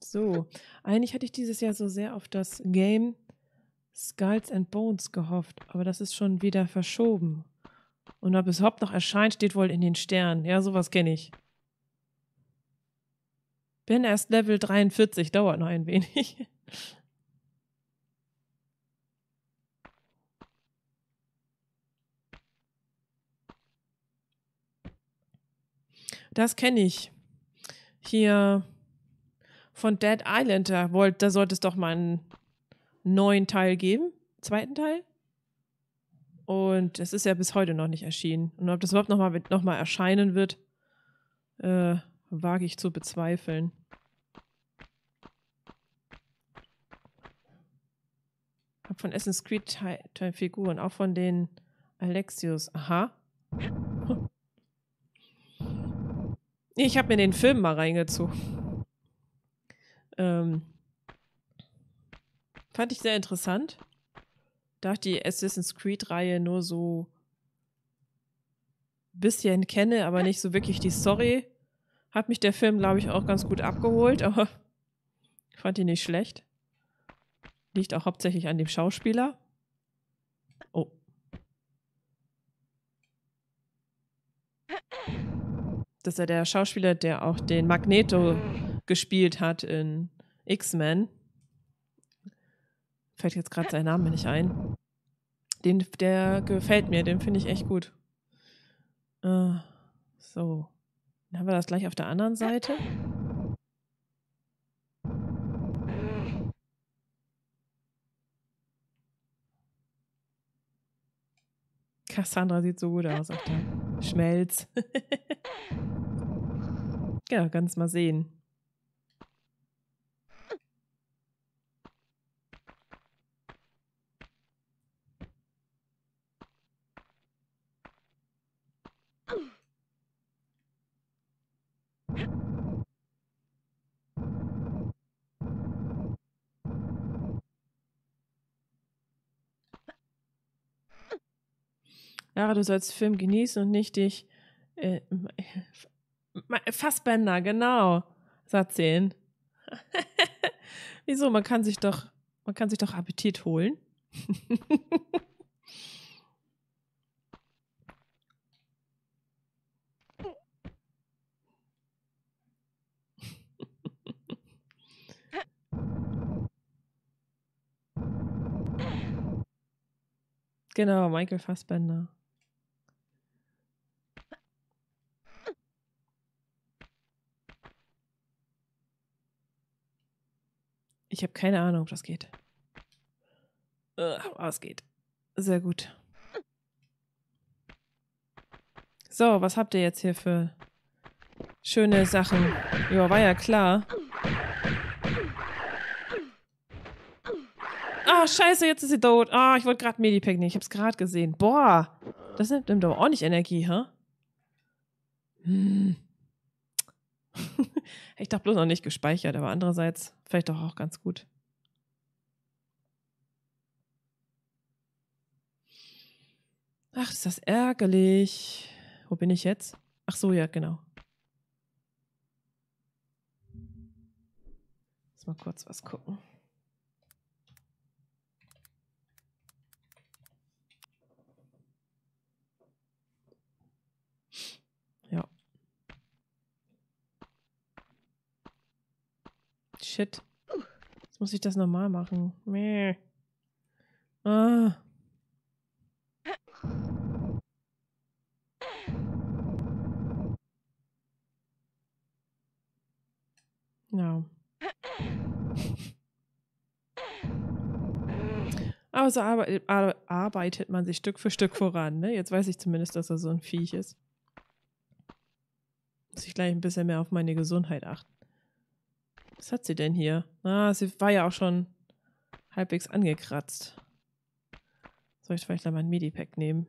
So, eigentlich hatte ich dieses Jahr so sehr auf das Game Skulls and Bones gehofft, aber das ist schon wieder verschoben. Und ob es überhaupt noch erscheint, steht wohl in den Sternen. Ja, sowas kenne ich. Bin erst Level 43, dauert noch ein wenig. Das kenne ich. Hier von Dead Island, da, wollt, da sollte es doch mal einen neuen Teil geben. Zweiten Teil. Und es ist ja bis heute noch nicht erschienen. Und ob das überhaupt nochmal noch mal erscheinen wird, äh, wage ich zu bezweifeln. Hab von Assassin's Creed Figuren, auch von den Alexios. Aha. Ich habe mir den Film mal reingezogen. Ähm, fand ich sehr interessant. Da ich die Assassin's Creed-Reihe nur so bisschen kenne, aber nicht so wirklich die Story, hat mich der Film, glaube ich, auch ganz gut abgeholt, aber ich fand ihn nicht schlecht. Liegt auch hauptsächlich an dem Schauspieler. Oh. Das ist ja der Schauspieler, der auch den Magneto gespielt hat in X-Men. Fällt jetzt gerade sein Name nicht ein. Den, der gefällt mir, den finde ich echt gut. Uh, so. Dann haben wir das gleich auf der anderen Seite. Cassandra sieht so gut aus auf der Schmelz. ja, ganz mal sehen. Lara, du sollst Film genießen und nicht dich. Äh, Fassbänder, genau. Satz 10. Wieso? Man kann sich doch, man kann sich doch Appetit holen. genau, Michael Fassbender. Ich habe keine Ahnung, ob das geht. Aber es geht. Sehr gut. So, was habt ihr jetzt hier für schöne Sachen? Ja, war ja klar. Ah, scheiße, jetzt ist sie tot. Ah, ich wollte gerade Medipack nehmen. Ich hab's gerade gesehen. Boah, das nimmt, nimmt aber auch nicht Energie, hä? Hm. ich dachte bloß noch nicht gespeichert, aber andererseits vielleicht doch auch ganz gut. Ach, ist das ärgerlich. Wo bin ich jetzt? Ach so, ja, genau. Lass mal kurz was gucken. Shit. Jetzt muss ich das nochmal machen. Meh. Ah. Ja. Aber so arbeitet man sich Stück für Stück voran. Ne? Jetzt weiß ich zumindest, dass er so ein Viech ist. Muss ich gleich ein bisschen mehr auf meine Gesundheit achten. Was hat sie denn hier? Ah, sie war ja auch schon halbwegs angekratzt. Soll ich vielleicht mal mein Medipack nehmen?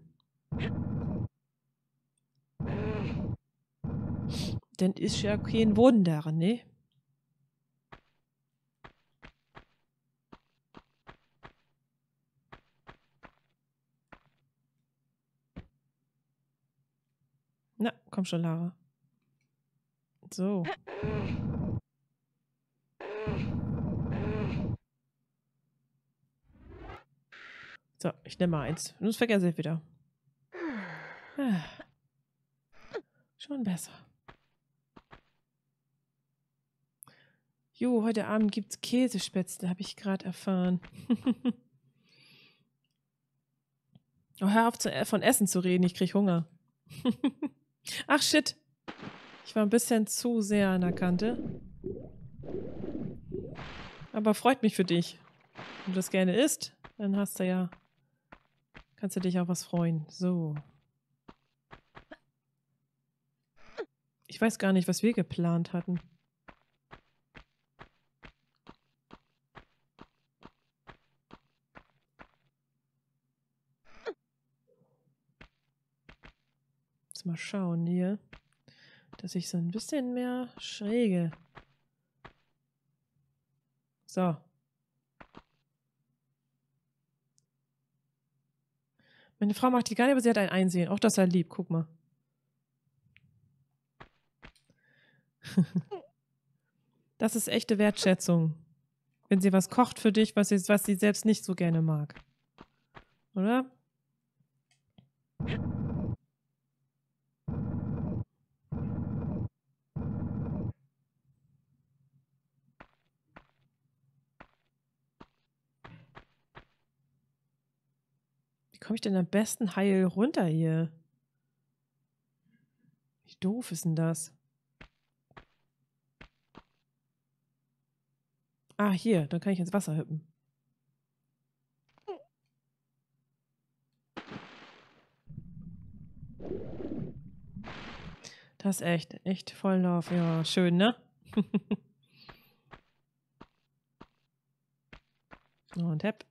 Denn ist ja kein Boden darin, ne? Na, komm schon, Lara. So. So, ich nehme mal eins. Sonst vergesse ich wieder. Ah. Schon besser. Jo, heute Abend gibt's Käsespätzle, habe ich gerade erfahren. oh, hör auf zu, äh, von Essen zu reden, ich krieg Hunger. Ach shit. Ich war ein bisschen zu sehr an der Kante. Aber freut mich für dich. Wenn du das gerne isst, dann hast du ja. Kannst du dich auf was freuen. So. Ich weiß gar nicht, was wir geplant hatten. Jetzt mal schauen hier, dass ich so ein bisschen mehr schräge. So. Meine Frau macht die gar nicht, aber sie hat ein Einsehen. Auch das sei lieb, guck mal. das ist echte Wertschätzung. Wenn sie was kocht für dich, was sie, was sie selbst nicht so gerne mag. Oder? Komme ich denn am besten heil runter hier? Wie doof ist denn das? Ah, hier, dann kann ich ins Wasser hüppen. Das ist echt, echt Volllauf. Ja, schön, ne? Und hepp.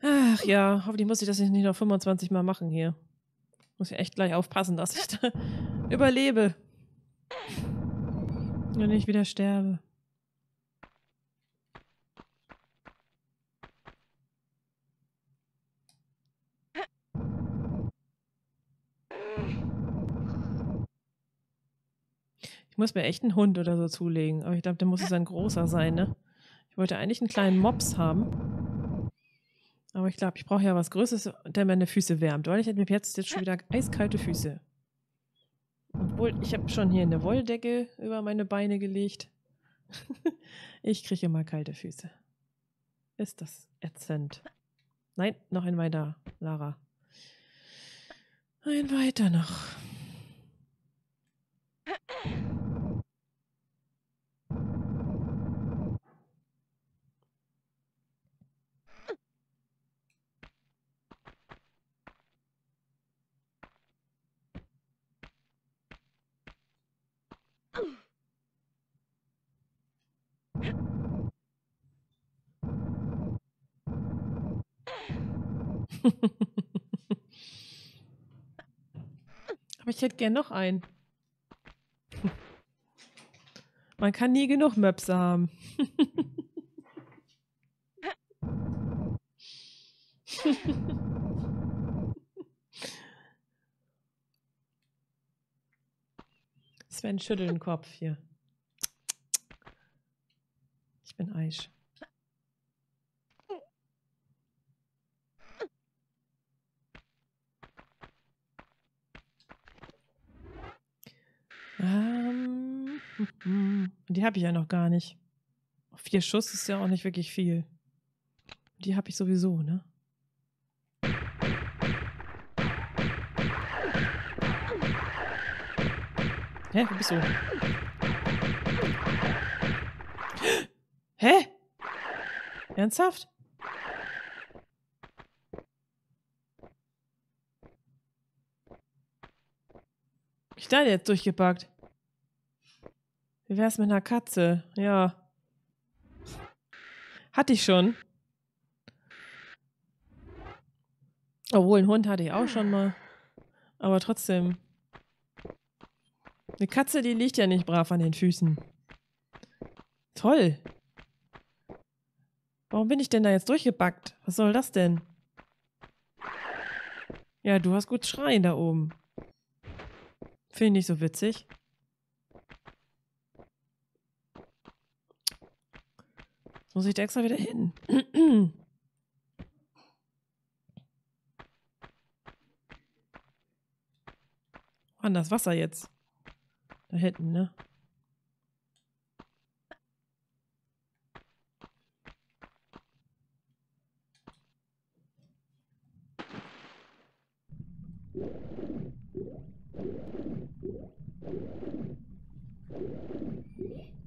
Ach ja, hoffentlich muss ich das nicht noch 25 Mal machen hier. Muss ich echt gleich aufpassen, dass ich da überlebe. Und nicht wieder sterbe. Ich muss mir echt einen Hund oder so zulegen. Aber ich glaube, der muss es ein großer sein, ne? Ich wollte eigentlich einen kleinen Mops haben. Aber ich glaube, ich brauche ja was Größeres, der meine Füße wärmt. Weil ich habe jetzt, jetzt schon wieder eiskalte Füße. Obwohl, ich habe schon hier eine Wolldecke über meine Beine gelegt. ich kriege immer kalte Füße. Ist das ätzend? Nein, noch ein weiter, Lara. Ein weiter noch. Aber ich hätte gern noch einen. Man kann nie genug Möpse haben. Sven schüttelt den Kopf hier. Ich bin Eisch. Ähm, die habe ich ja noch gar nicht. Vier Schuss ist ja auch nicht wirklich viel. Die habe ich sowieso, ne? Hä? Wo bist du? Hä? Ernsthaft? Ich da jetzt durchgepackt. Wie wär's mit einer Katze? Ja. Hatte ich schon. Obwohl, einen Hund hatte ich auch schon mal. Aber trotzdem. Eine Katze, die liegt ja nicht brav an den Füßen. Toll. Warum bin ich denn da jetzt durchgebackt? Was soll das denn? Ja, du hast gut schreien da oben. Finde ich so witzig. Muss ich da extra wieder hin. Wann das Wasser jetzt? Da hinten, ne?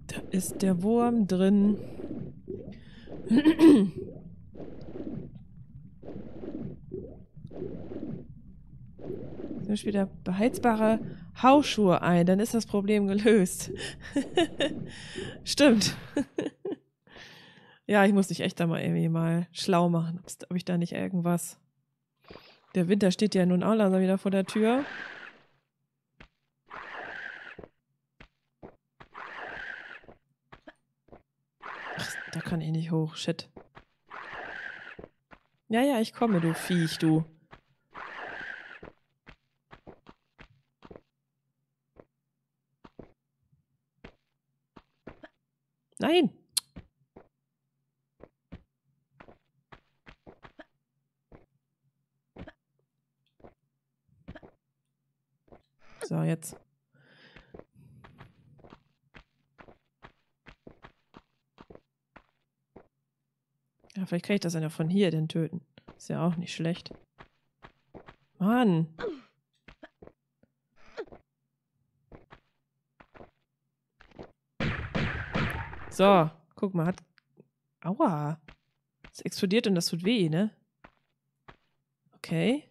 Da ist der Wurm drin. Misch wieder beheizbare Hausschuhe ein, dann ist das Problem gelöst. Stimmt. ja, ich muss dich echt da mal irgendwie mal schlau machen, ob ich da nicht irgendwas. Der Winter steht ja nun auch langsam wieder vor der Tür. Ach, da kann ich nicht hoch. Shit. Ja, ja, ich komme, du Viech, du. Nein! So, jetzt. Ja, vielleicht kann ich das ja von hier denn töten. Ist ja auch nicht schlecht. Mann! So, guck mal, hat. Aua. Es explodiert und das tut weh, ne? Okay.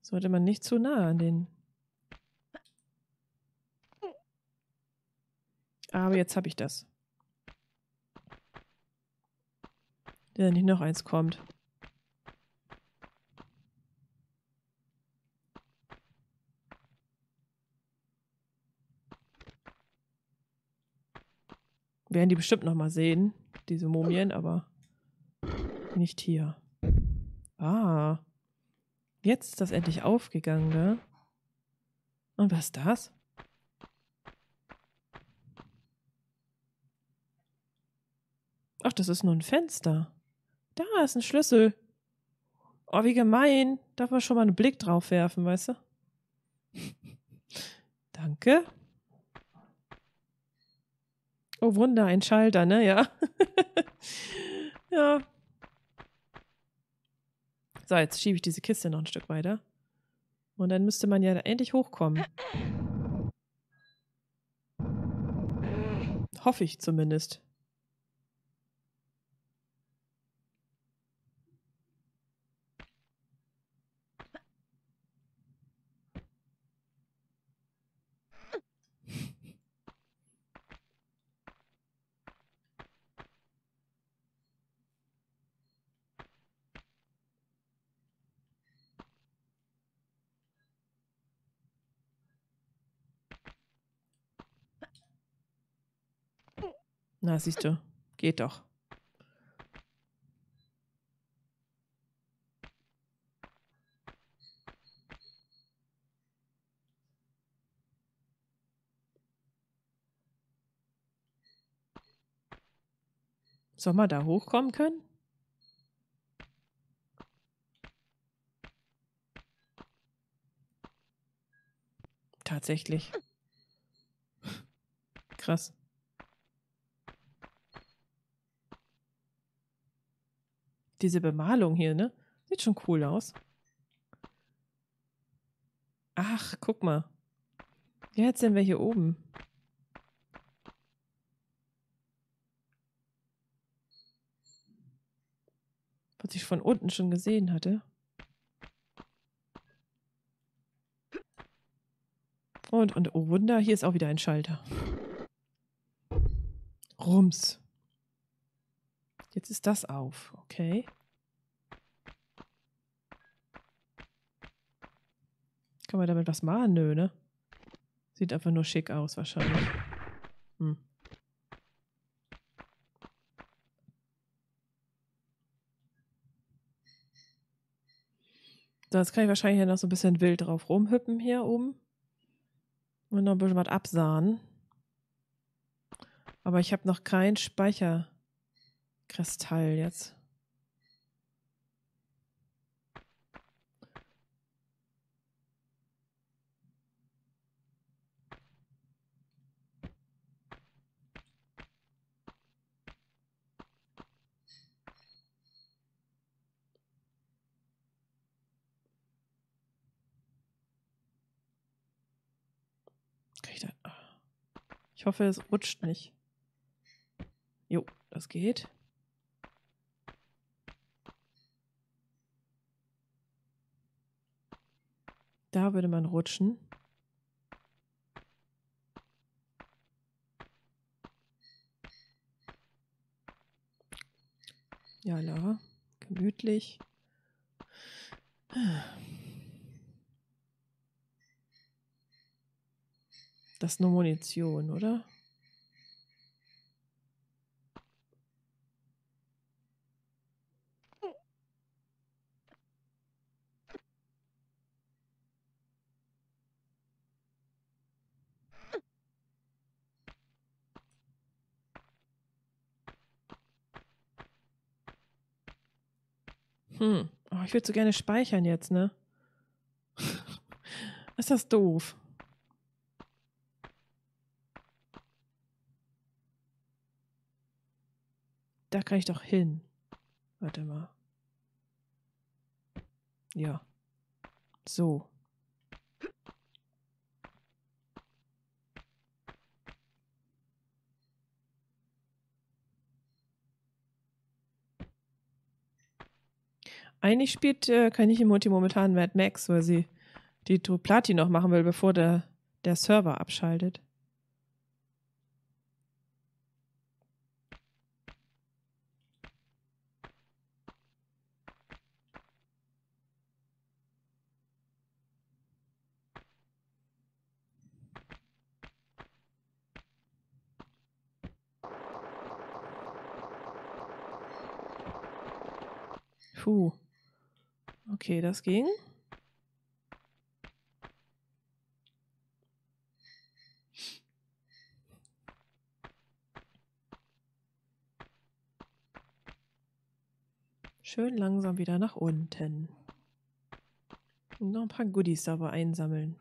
Sollte man nicht zu nah an den. Aber jetzt habe ich das. Der nicht noch eins kommt. Werden die bestimmt noch mal sehen, diese Mumien, aber nicht hier. Ah. Jetzt ist das endlich aufgegangen, ne? Und was ist das? Ach, das ist nur ein Fenster. Da ist ein Schlüssel. Oh, wie gemein. Darf man schon mal einen Blick drauf werfen, weißt du? Danke. Oh, Wunder, ein Schalter, ne? Ja. ja. So, jetzt schiebe ich diese Kiste noch ein Stück weiter. Und dann müsste man ja endlich hochkommen. Hoffe ich zumindest. Na, siehst du, geht doch. Soll man da hochkommen können? Tatsächlich. Krass. Diese Bemalung hier, ne? Sieht schon cool aus. Ach, guck mal. Jetzt sind wir hier oben. Was ich von unten schon gesehen hatte. Und, und, oh Wunder, hier ist auch wieder ein Schalter. Rums. Jetzt ist das auf. Okay. Kann man damit was machen? Nö, ne? Sieht einfach nur schick aus, wahrscheinlich. Hm. So, jetzt kann ich wahrscheinlich noch so ein bisschen wild drauf rumhüppen hier oben. Und noch ein bisschen was absahen. Aber ich habe noch kein Speicherkristall jetzt. Ich hoffe, es rutscht nicht. Jo, das geht. Da würde man rutschen. Ja, Lara, gemütlich. Das ist nur Munition, oder? Hm. Oh, ich würde so gerne speichern jetzt, ne? ist das doof. Da kann ich doch hin. Warte mal. Ja. So. Eigentlich spielt äh, kann ich im Multi momentan Mad Max, weil sie die Platin noch machen will, bevor der, der Server abschaltet. Puh. Okay, das ging. Schön langsam wieder nach unten. Und noch ein paar Goodies dabei einsammeln.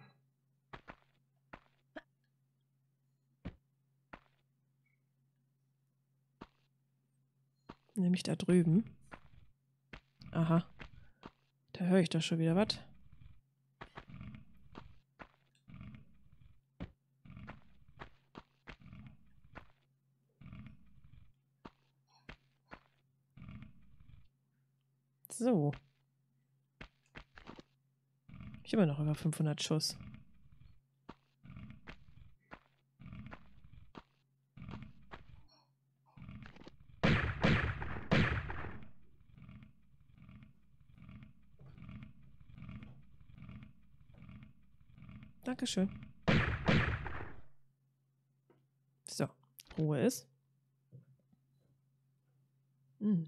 Nämlich da drüben. Aha. Da höre ich doch schon wieder was. So. Ich habe noch über 500 Schuss. Dankeschön. So, Ruhe ist. Hm.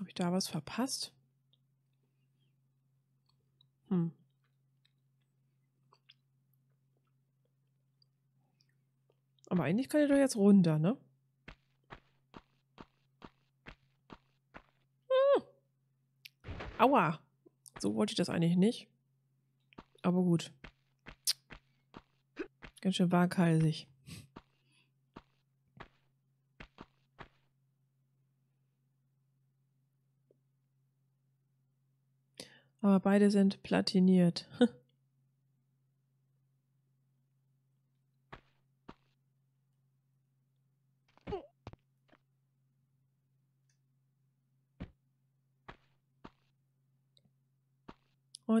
Habe ich da was verpasst? Hm. Aber eigentlich kann er doch jetzt runter, ne? Hm. Aua. So wollte ich das eigentlich nicht. Aber gut. Ganz schön waghalsig. Aber beide sind platiniert.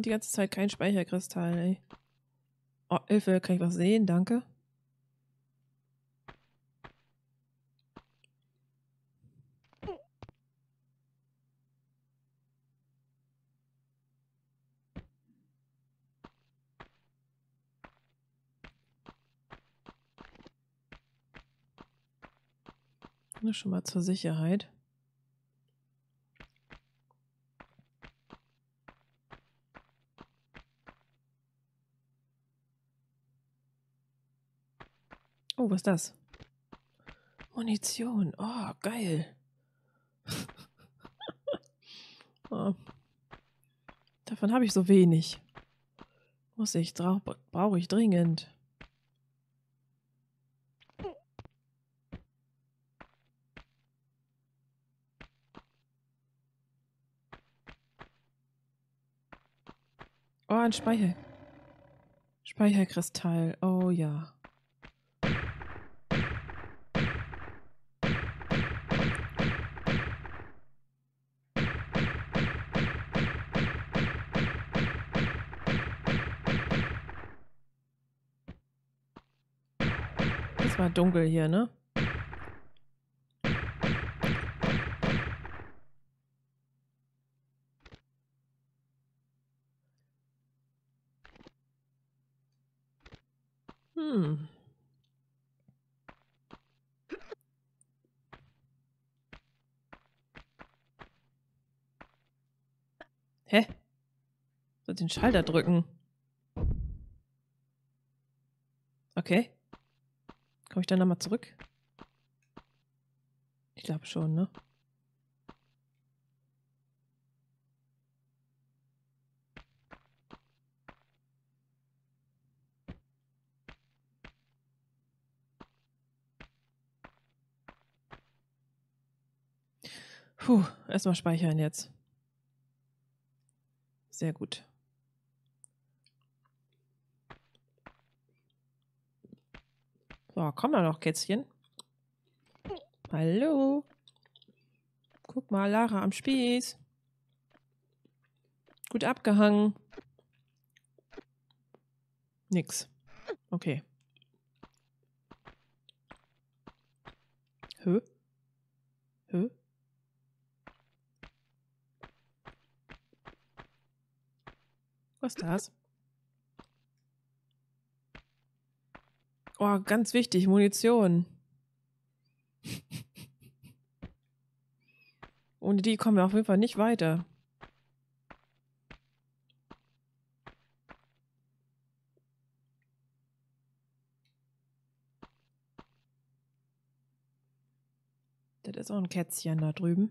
Die ganze Zeit kein Speicherkristall, ey. Oh, Hilfe, kann ich was sehen? Danke. Nur schon mal zur Sicherheit. Was ist das? Munition. Oh, geil. oh. Davon habe ich so wenig. Muss ich, brauche ich dringend. Oh, ein Speicher. Speicherkristall. Oh ja. War dunkel hier, ne? Hm. Hä? Soll den Schalter drücken? Okay. Komme ich dann nochmal zurück? Ich glaube schon, ne? Puh, erstmal speichern jetzt. Sehr gut. So, komm da noch, Kätzchen. Hallo. Guck mal, Lara am Spieß. Gut abgehangen. Nix. Okay. Hö? Hö? Was ist das? Oh, ganz wichtig, Munition. Ohne die kommen wir auf jeden Fall nicht weiter. Das ist auch ein Kätzchen da drüben.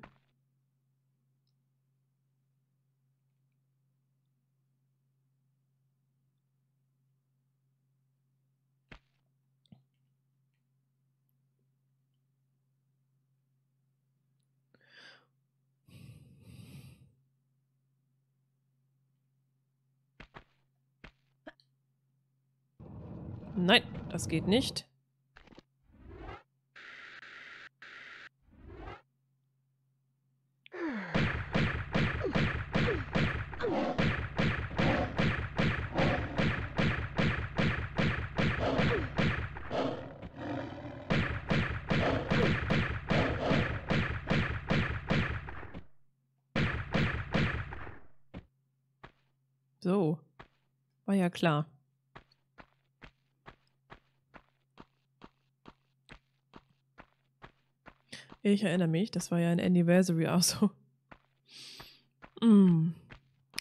Nein, das geht nicht. So. War ja klar. Ich erinnere mich, das war ja ein Anniversary auch so. Mm,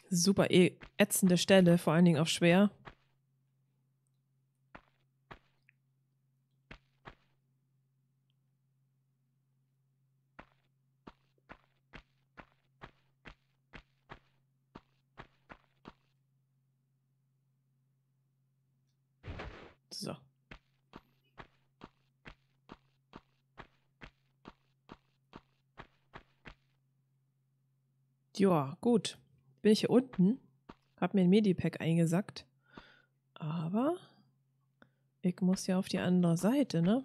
super eh ätzende Stelle, vor allen Dingen auch schwer. Ja, gut. Bin ich hier unten, Hab mir ein Medipack eingesackt. Aber ich muss ja auf die andere Seite, ne?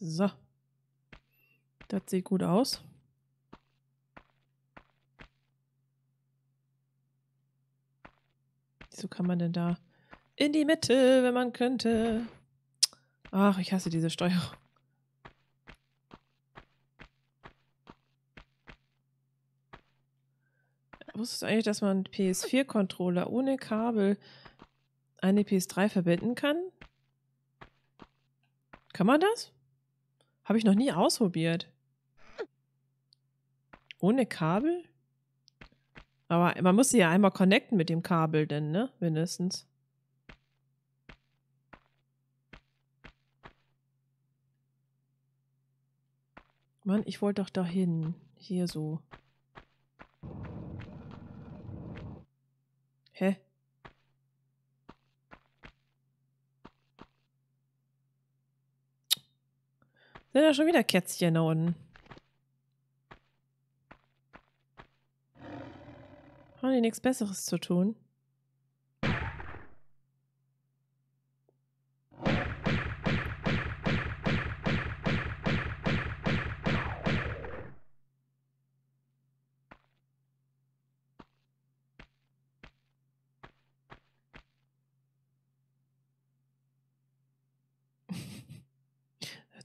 So. Das sieht gut aus. Wieso kann man denn da in die Mitte, wenn man könnte? Ach, ich hasse diese Steuerung. Wusstest du eigentlich, dass man PS4-Controller ohne Kabel eine PS3 verbinden kann? Kann man das? Habe ich noch nie ausprobiert. Ohne Kabel? Aber man muss sie ja einmal connecten mit dem Kabel, denn, ne? Mindestens. Mann, ich wollte doch dahin. Hier so. Hä? Sind da schon wieder Kätzchen da unten? Haben die nichts Besseres zu tun?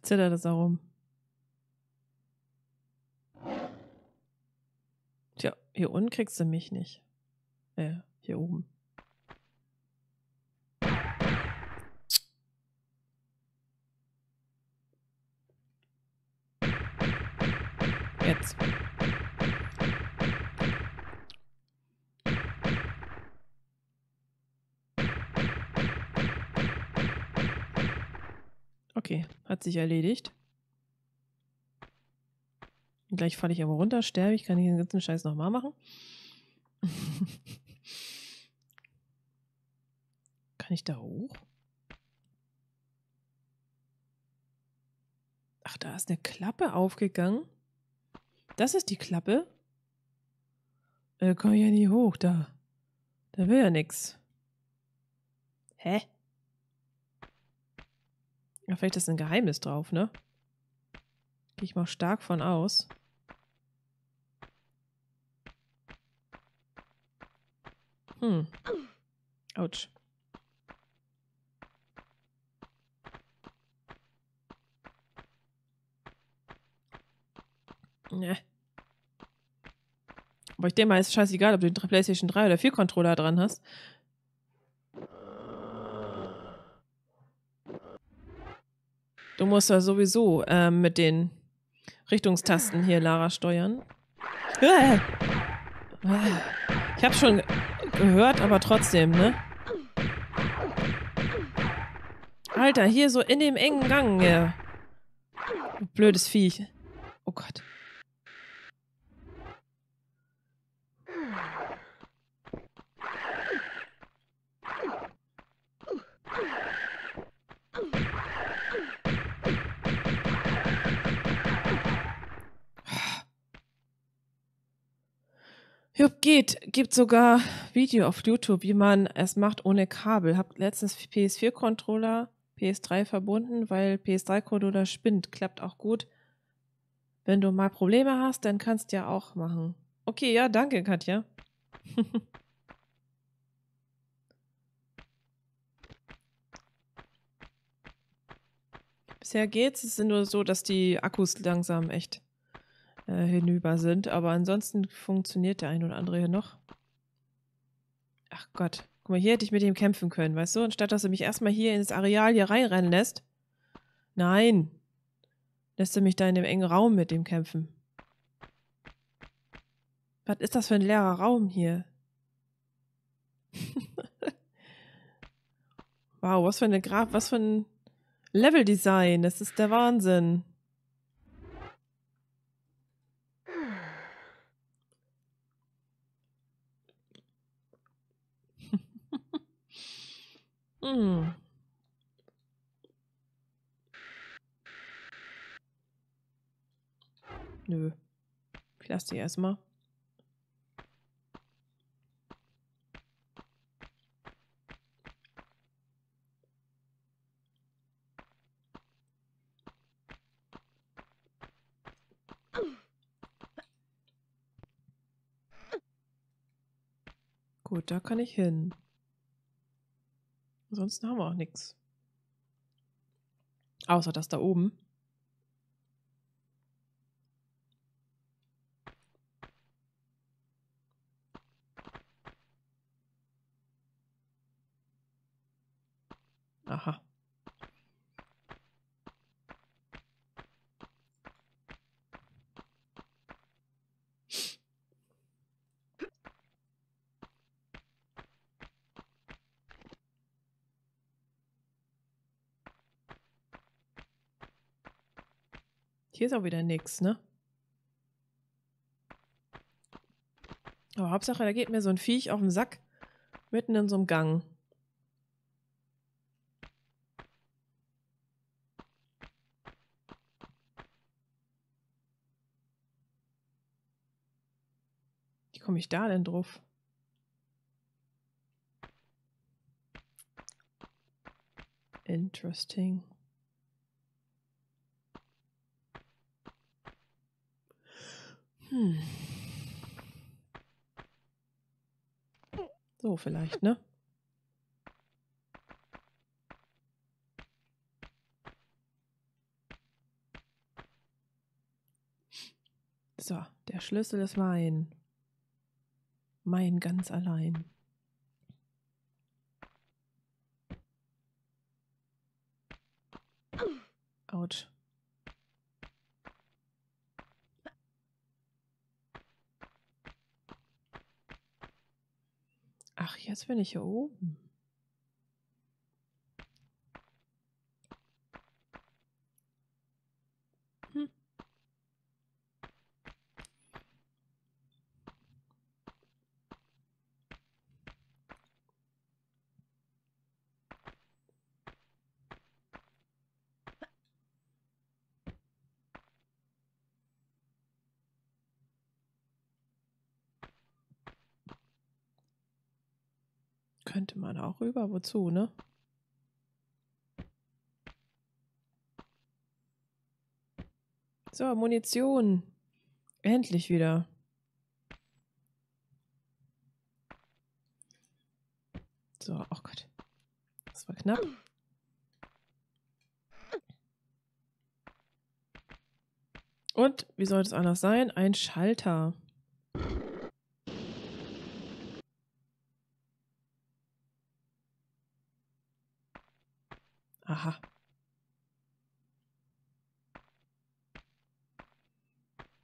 Zittert es rum. Tja, hier unten kriegst du mich nicht. Äh, hier oben. Jetzt. Okay, hat sich erledigt. Gleich falle ich aber runter, sterbe ich, kann ich den ganzen Scheiß nochmal machen. kann ich da hoch? Ach, da ist eine Klappe aufgegangen. Das ist die Klappe. Äh, komm ich ja nie hoch, da. Da will ja nix. Hä? Ja, vielleicht ist ein Geheimnis drauf, ne? Gehe ich mal stark von aus. Hm. Autsch. Ne. Aber ich denke mal, ist scheißegal, ob du den PlayStation 3 oder 4 Controller dran hast. Du musst ja sowieso ähm, mit den Richtungstasten hier Lara steuern. Ich habe schon gehört, aber trotzdem, ne? Alter, hier so in dem engen Gang, ja. Blödes Viech. Oh Gott. Jupp, geht. Gibt sogar Video auf YouTube, wie man es macht ohne Kabel. Hab letztens PS4-Controller, PS3 verbunden, weil PS3-Controller spinnt. Klappt auch gut. Wenn du mal Probleme hast, dann kannst du ja auch machen. Okay, ja, danke, Katja. Bisher geht's. Es ist nur so, dass die Akkus langsam echt äh, hinüber sind. Aber ansonsten funktioniert der ein oder andere hier noch. Ach Gott. Guck mal, hier hätte ich mit ihm kämpfen können, weißt du? Anstatt dass er mich erstmal hier ins Areal hier reinrennen lässt. Nein. Lässt er mich da in dem engen Raum mit dem kämpfen. Was ist das für ein leerer Raum hier? wow, was für eine Graf, was für ein Leveldesign. Das ist der Wahnsinn. Hm. Nö. Ich lasse die erstmal. Gut, da kann ich hin. Ansonsten haben wir auch nichts. Außer das da oben. Aha. Hier ist auch wieder nichts, ne? Aber Hauptsache, da geht mir so ein Viech auf den Sack mitten in so einem Gang. Wie komme ich da denn drauf? Interesting. So vielleicht, ne? So, der Schlüssel ist mein. Mein ganz allein. Autsch. Ach, jetzt bin ich hier oben. Hm. Man auch rüber, wozu, ne? So, Munition. Endlich wieder. So, oh Gott. Das war knapp. Und, wie soll es anders sein? Ein Schalter. Aha.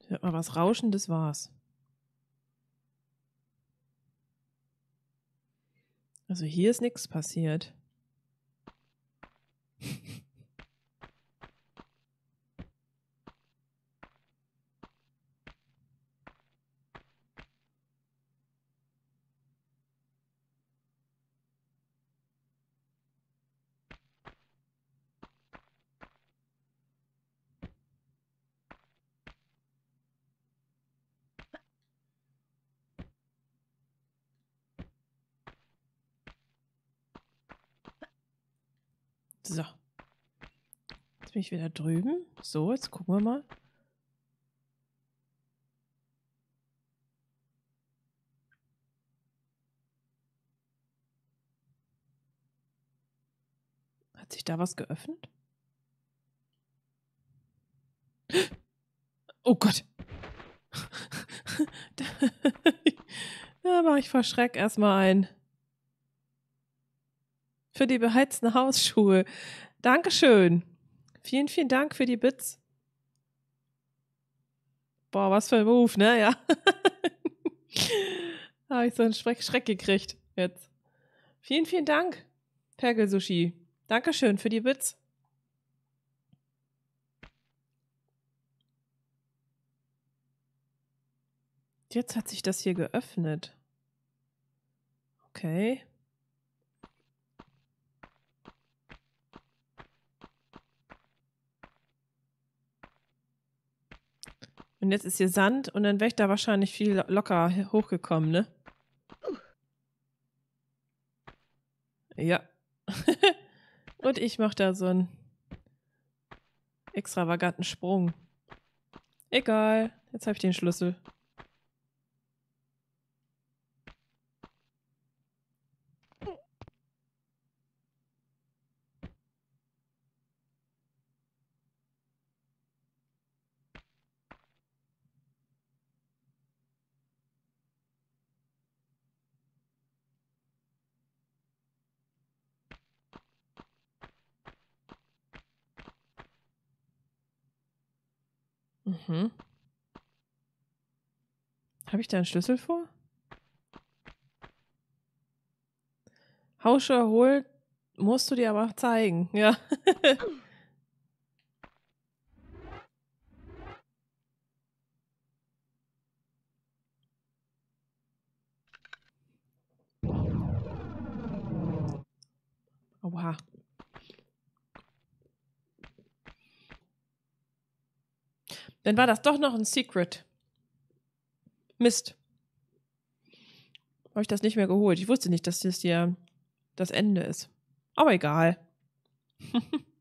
Hört mal was rauschen, das war's. Also hier ist nichts passiert. So. Jetzt bin ich wieder drüben. So, jetzt gucken wir mal. Hat sich da was geöffnet? Oh Gott. da mache ich vor Schreck erstmal ein für die beheizten Hausschuhe. Dankeschön. Vielen, vielen Dank für die Bits. Boah, was für ein Move, ne? Ja. da habe ich so einen Schreck, Schreck gekriegt jetzt. Vielen, vielen Dank, Pergel Sushi. Dankeschön für die Bits. Jetzt hat sich das hier geöffnet. Okay. Und jetzt ist hier Sand und dann wäre ich da wahrscheinlich viel locker hochgekommen, ne? Ja. und ich mache da so einen extravaganten Sprung. Egal, jetzt habe ich den Schlüssel. Mhm. Habe ich da einen Schlüssel vor? Hausche erholt, musst du dir aber zeigen, ja. Dann war das doch noch ein Secret. Mist. Habe ich das nicht mehr geholt. Ich wusste nicht, dass das hier das Ende ist. Aber egal.